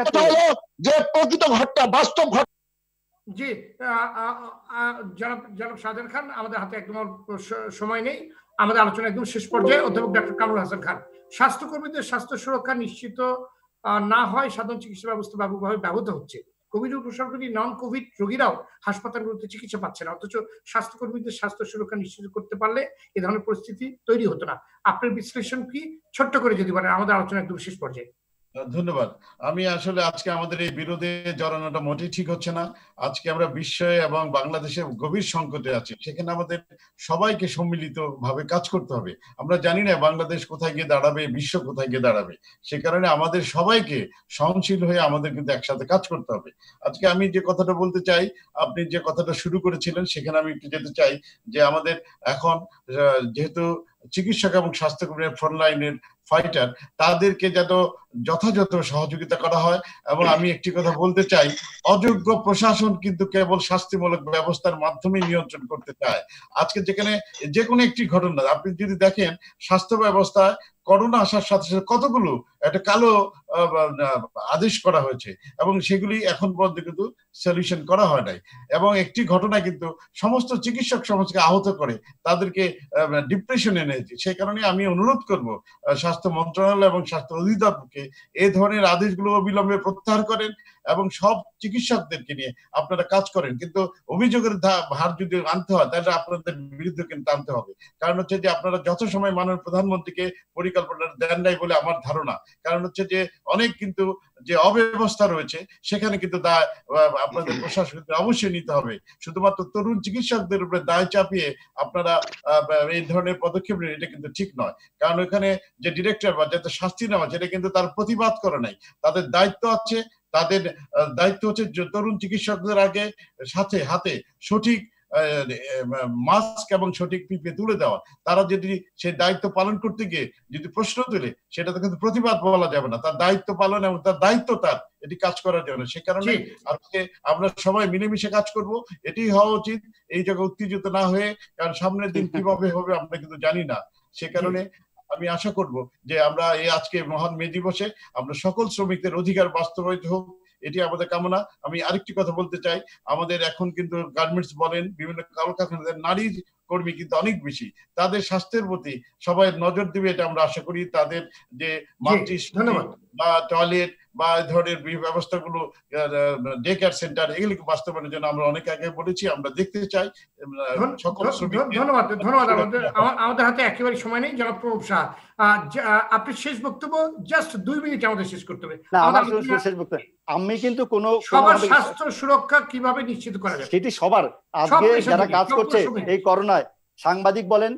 S2: কথা হলো যে প্রকৃত ঘটনা বাস্তব ঘটনা।
S1: জি জনাব জনাব শাহজাহান খান আমাদের হাতে একদম সময় নেই। আমাদের আলোচনা একদম শেষ পর্যায়ে। অধ্যাপক ডাক্তার কামরুল হাসান খান, স্বাস্থ্যকর্মীদের স্বাস্থ্য সুরক্ষা নিশ্চিত না হয় সাধারণ চিকিৎসা ব্যবস্থা ব্যাপকভাবে ব্যাহত হচ্ছে। কোভিড উপসর্গটি নন কোভিড রোগীরাও হাসপাতালগুলোতে চিকিৎসা পাচ্ছে না, অথচ স্বাস্থ্যকর্মীদের স্বাস্থ্য সুরক্ষা নিশ্চিত করতে পারলে এ ধরনের পরিস্থিতি তৈরি হতো না। আপনার বিশ্লেষণ কি? ছোট্ট করে যদি বলেন, আমাদের আলোচনা একদম শেষ পর্যায়ে।
S4: ধন্যবাদ। আমি আসলে আজকে আমাদের এই বিরোধে জড়ানোটা মোটেই ঠিক হচ্ছে না। আজকে আমরা বিশ্বে এবং বাংলাদেশে গভীর সংকটে আছি। সেখানে আমাদের সবাইকে সম্মিলিত ভাবে কাজ করতে হবে। আমরা জানি না বাংলাদেশ কোথায় গিয়ে দাঁড়াবে, বিশ্ব কোথায় গিয়ে দাঁড়াবে। সে কারণে আমাদের সবাইকে সহনশীল হয়ে আমাদের কিন্তু একসাথে কাজ করতে হবে। আজকে আমি যে কথাটা বলতে চাই, আপনি যে কথাটা শুরু করেছিলেন, সেখানে আমি একটু যেতে চাই যে আমাদের এখন যেহেতু চিকিৎসক এবং স্বাস্থ্যকর্মীর ফ্রন্ট লাইনের ফাইটার তাদেরকে যেন যথাযথ সহযোগিতা করা হয়। এবং আমি একটি কথা বলতে চাই, অযোগ্য প্রশাসন কিন্তু কেবল শাস্তিমূলক ব্যবস্থার মাধ্যমে নিয়ন্ত্রণ করতে চায়। আজকে যেখানে যে কোনো একটি ঘটনা, আপনি যদি দেখেন, স্বাস্থ্য ব্যবস্থায় করোনা আসার সাথে সাথে কতগুলো একটা কালো আদেশ করা হয়েছে। এবং সেগুলি এখন পর্যন্ত কিন্তু সলিউশন করা হয় নাই। এবং একটি ঘটনা কিন্তু সমস্ত চিকিৎসক সমাজকে আহত করে, তাদেরকে ডিপ্রেশনে এনেছে। সেই কারণে আমি অনুরোধ করব স্বাস্থ্য মন্ত্রণালয় এবং স্বাস্থ্য অধিদপ্তরকে এ ধরনের আদেশগুলো অবিলম্বে প্রত্যাহার করেন। এবং সব চিকিৎসকদেরকে নিয়ে আপনারা কাজ করেন। কিন্তু অভিযোগের ভার যদি আনতে হয়, তাহলে আপনাদের বিরুদ্ধে কিন্তু আনতে হবে। কারণ হচ্ছে যে আপনারা যথাসময় মাননীয় প্রধানমন্ত্রীকে পরিকল্পনা দেন নাই বলে আমার ধারণা। কারণ হচ্ছে যে অনেক কিন্তু যে অব্যবস্থা রয়েছে, সেখানে কিন্তু দায় আপনাদের প্রশাসনকে অবশ্যই নিতে হবে। শুধুমাত্র তরুণ চিকিৎসকদের উপরে দায় চাপিয়ে আপনারা এই ধরনের পদক্ষেপ নেন, এটা কিন্তু ঠিক নয়। কারণ ওখানে যে ডিরেক্টর বা যাতে শাস্তি নেওয়া সেটা কিন্তু তার প্রতিবাদ করে নাই। তাদের দায়িত্ব আছে তাদের দায়িত্ব হচ্ছে তরুণ চিকিৎসকদের আগে সাথে হাতে সঠিক মাস্ক এবং সঠিক পিপে তুলে দেওয়া। তারা যদি সেই দায়িত্ব পালন করতে গিয়ে যদি প্রশ্ন তুলে সেটা তো কিন্তু প্রতিবাদ বলা যাবে না। তার দায়িত্ব পালন এবং তার দায়িত্ব তার এটি কাজ করার জন্য। সে কারণে আজকে আমরা সবাই মিলেমিশে কাজ করব। এটি হওয়া উচিত এই জায়গায় উত্তেজিত না হয়ে কারণ সামনের দিন কীভাবে হবে আমরা কিন্তু জানি না। সে কারণে আমি আশা করব যে আমরা এই আজকে মহান মে দিবসে আমরা সকল শ্রমিকদের অধিকার বাস্তবায়িত হোক এটি আমাদের কামনা। আমি আরেকটি কথা বলতে চাই আমাদের এখন কিন্তু গার্মেন্টস বলেন বিভিন্ন কলকারখানাদের নারীর কর্মী কিন্তু অনেক বেশি। তাদের স্বাস্থ্যের প্রতি সবাই নজর দিবে এটা আমরা আশা করি। তাদের যে মাতৃ বা টয়লেট বা এই ধরনের ব্যবস্থাগুলো ডে কেয়ার সেন্টার এগুলিকে বাস্তবায়নের জন্য আমরা অনেক আগে বলেছি আমরা দেখতে চাই
S1: সকল ধন্যবাদ ধন্যবাদ আমাদের আমাদের হাতে একেবারে সময় নেই জনাব প্রভব শাহ আপনি শেষ বক্তব্য জাস্ট দুই মিনিট আমাদের শেষ করতে হবে।
S5: শেষ বক্তব্য আমি কিন্তু কোনো
S1: সবার স্বাস্থ্য সুরক্ষা কীভাবে নিশ্চিত করা যায়?
S5: সেটি সবার। আজকে যারা কাজ করছে এই করোনায় সাংবাদিক বলেন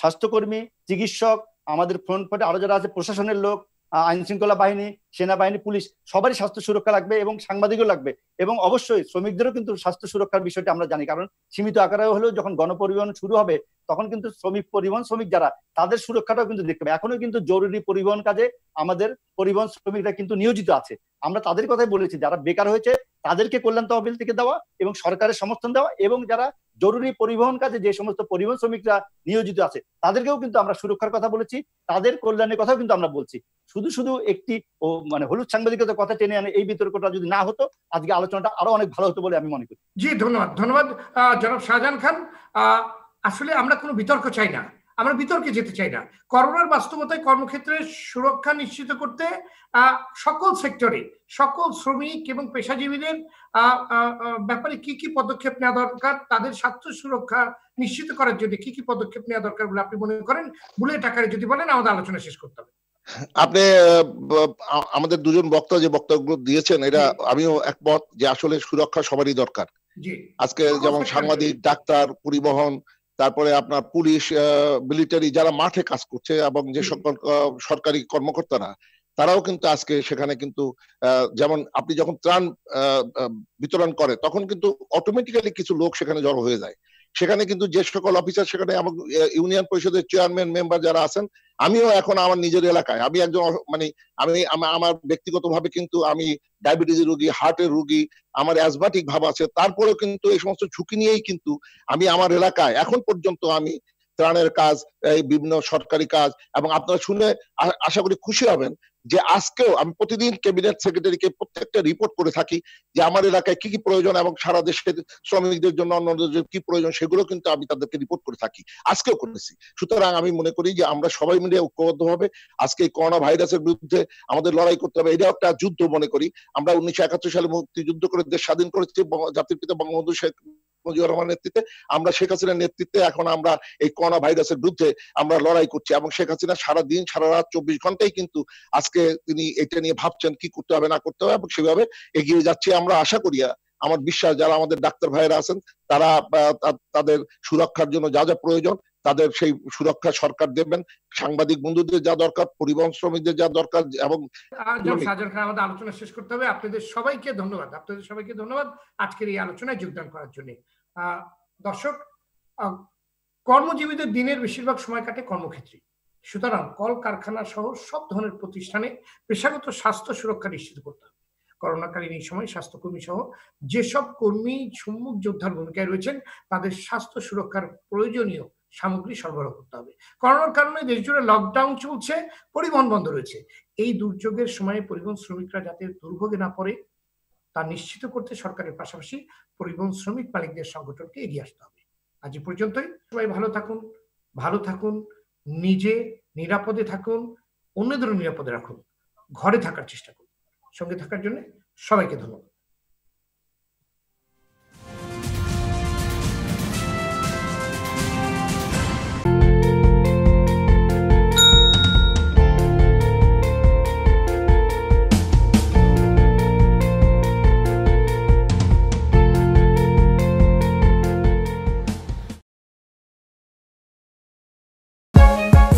S5: স্বাস্থ্যকর্মী চিকিৎসক আমাদের ফ্রন্ট ফটে আরও যারা আছে প্রশাসনের লোক আইন শৃঙ্খলা বাহিনী, সেনাবাহিনী, পুলিশ, সবারই স্বাস্থ্য সুরক্ষা লাগবে এবং সাংবাদিকও লাগবে। এবং অবশ্যই শ্রমিকদেরও কিন্তু স্বাস্থ্য সুরক্ষার বিষয়টি আমরা জানি। কারণ সীমিত আকারে হলেও যখন গণপরিবহন শুরু হবে, তখন কিন্তু শ্রমিক পরিবহন শ্রমিক যারা, তাদের সুরক্ষাটাও কিন্তু দেখতে হবে। এখনও কিন্তু জরুরি পরিবহন কাজে আমাদের পরিবহন শ্রমিকরা কিন্তু নিয়োজিত আছে। আমরা তাদের কথাই বলেছি, যারা বেকার হয়েছে, তাদেরকে কল্যাণ তহবিল থেকে দেওয়া এবং সরকারের সমর্থন দেওয়া এবং যারা জরুরি পরিবহন কাজে যে সমস্ত পরিবহন শ্রমিকরা নিয়োজিত আছে, তাদেরকেও কিন্তু আমরা সুরক্ষার কথা বলেছি, তাদের কল্যাণের কথাও কিন্তু আমরা বলছি। শুধু শুধু একটি মানে হলুদ সাংবাদিকতার কথা টেনে আনে, এই বিতর্কটা যদি না হতো, আজকে আলোচনাটা আরও অনেক ভালো হতো বলে আমি মনে করি।
S1: জি, ধন্যবাদ। ধন্যবাদ জনাব শাহজাহান খান। আসলে আমরা কোনো বিতর্ক চাই না। আমরা বিতর্কে যেতে চাই না। করোনার বাস্তবতায় কর্মক্ষেত্রে সুরক্ষা নিশ্চিত করতে সকল সেক্টরে, সকল শ্রমিক এবং পেশাজীবীদের ব্যাপারে কি কি পদক্ষেপ নেওয়া দরকার, তাদের স্বার্থ সুরক্ষা নিশ্চিত করার জন্য কি কি পদক্ষেপ নেওয়া দরকার বলে আপনি মনে করেন? বুলেট আকারে যদি বলেন, আমাদের আলোচনা শেষ করতে হবে।
S2: আপনি আমাদের দুজন বক্তা যে বক্তব্য দিয়েছেন এটা আমিও একমত যে আসলে সুরক্ষা সবারই দরকার। আজকে যেমন সাংবাদিক ডাক্তার পরিবহন তারপরে আপনার পুলিশ মিলিটারি যারা মাঠে কাজ করছে এবং যে সকল সরকারি কর্মকর্তারা তারাও কিন্তু আজকে সেখানে কিন্তু যেমন আপনি যখন ত্রাণ বিতরণ করে তখন কিন্তু অটোমেটিক্যালি কিছু লোক সেখানে জড়ো হয়ে যায়। সেখানে কিন্তু যে সকল অফিসার সেখানে ইউনিয়ন পরিষদের চেয়ারম্যান মেম্বার যারা আছেন, আমিও এখন আমার নিজের এলাকায়। আমি একজন মানে আমি আমার ব্যক্তিগতভাবে কিন্তু আমি ডায়াবেটিস রোগী হার্টের রোগী, আমার অ্যাজমাটিক ভাব আছে, তারপরেও কিন্তু এই সমস্ত ঝুঁকি নিয়েই কিন্তু আমি আমার এলাকায় এখন পর্যন্ত আমি ত্রাণের কাজ, এই বিভিন্ন সরকারি কাজ এবং আপনারা শুনে আশা করি খুশি হবেন যে আজকেও আমি প্রতিদিন ক্যাবিনেট সেক্রেটারিকে প্রত্যেকটা রিপোর্ট করে থাকি যে আমার এলাকায় কি কি প্রয়োজন এবং সারা দেশের শ্রমিকদের জন্য, অন্যদের কি প্রয়োজন, সেগুলো কিন্তু আমি তাদেরকে রিপোর্ট করে থাকি। আজকেও করেছি। সুতরাং আমি মনে করি যে আমরা সবাই মিলে ঐক্যবদ্ধ হবে আজকে এই করোনা ভাইরাসের বিরুদ্ধে আমাদের লড়াই করতে হবে। এটাও একটা যুদ্ধ মনে করি। আমরা উনিশশো একাত্তর সালে মুক্তিযুদ্ধ করে দেশ স্বাধীন করেছি জাতির পিতা বঙ্গবন্ধু শেখ মুজিবুর রহমানের নেতৃত্বে। আমরা শেখ হাসিনার নেতৃত্বে এখন আমরা এই করোনা ভাইরাসের বিরুদ্ধে আমরা লড়াই করছি এবং শেখ হাসিনা সারা দিন সারা রাত চব্বিশ ঘন্টাই কিন্তু আজকে তিনি এটা নিয়ে ভাবছেন কি করতে হবে, না করতে হবে এবং সেভাবে এগিয়ে যাচ্ছি আমরা আশা করি। আমার বিশ্বাস যারা আমাদের ডাক্তার ভাইয়েরা আছেন, তারা তাদের সুরক্ষার জন্য যা যা প্রয়োজন তাদের সেই সুরক্ষা সরকার দেবেন। সাংবাদিক বন্ধুদের যা দরকার পরিবহন শ্রমিকদের যা দরকার এবং
S1: সাজান আমাদের আলোচনা শেষ করতে হবে। আপনাদের সবাইকে ধন্যবাদ। আপনাদের সবাইকে ধন্যবাদ আজকের এই আলোচনায় যোগদান করার জন্য। দর্শক কর্মজীবীদের দিনের বেশিরভাগ সময় কাটে কর্মক্ষেত্রে সুতরাং কল কারখানা সহ সব ধরনের প্রতিষ্ঠানে পেশাগত স্বাস্থ্য সুরক্ষা নিশ্চিত করতে হবে। করোনাকালীন এই সময় স্বাস্থ্যকর্মী সহ যেসব কর্মী সম্মুখ যোদ্ধার ভূমিকায় রয়েছেন তাদের স্বাস্থ্য সুরক্ষার প্রয়োজনীয় সামগ্রী সরবরাহ করতে হবে। করোনার কারণে দেশ জুড়ে লকডাউন চলছে, পরিবহন বন্ধ রয়েছে। এই দুর্যোগের সময়ে পরিবহন শ্রমিকরা যাতে দুর্ভোগে না পড়ে, তা নিশ্চিত করতে সরকারের পাশাপাশি পরিবহন শ্রমিক মালিকদের সংগঠনকে এগিয়ে আসতে হবে। আজ পর্যন্তই। সবাই ভালো থাকুন ভালো থাকুন, নিজে নিরাপদে থাকুন, অন্যদেরও নিরাপদে রাখুন, ঘরে থাকার চেষ্টা করুন। সঙ্গে থাকার জন্য সবাইকে ধন্যবাদ।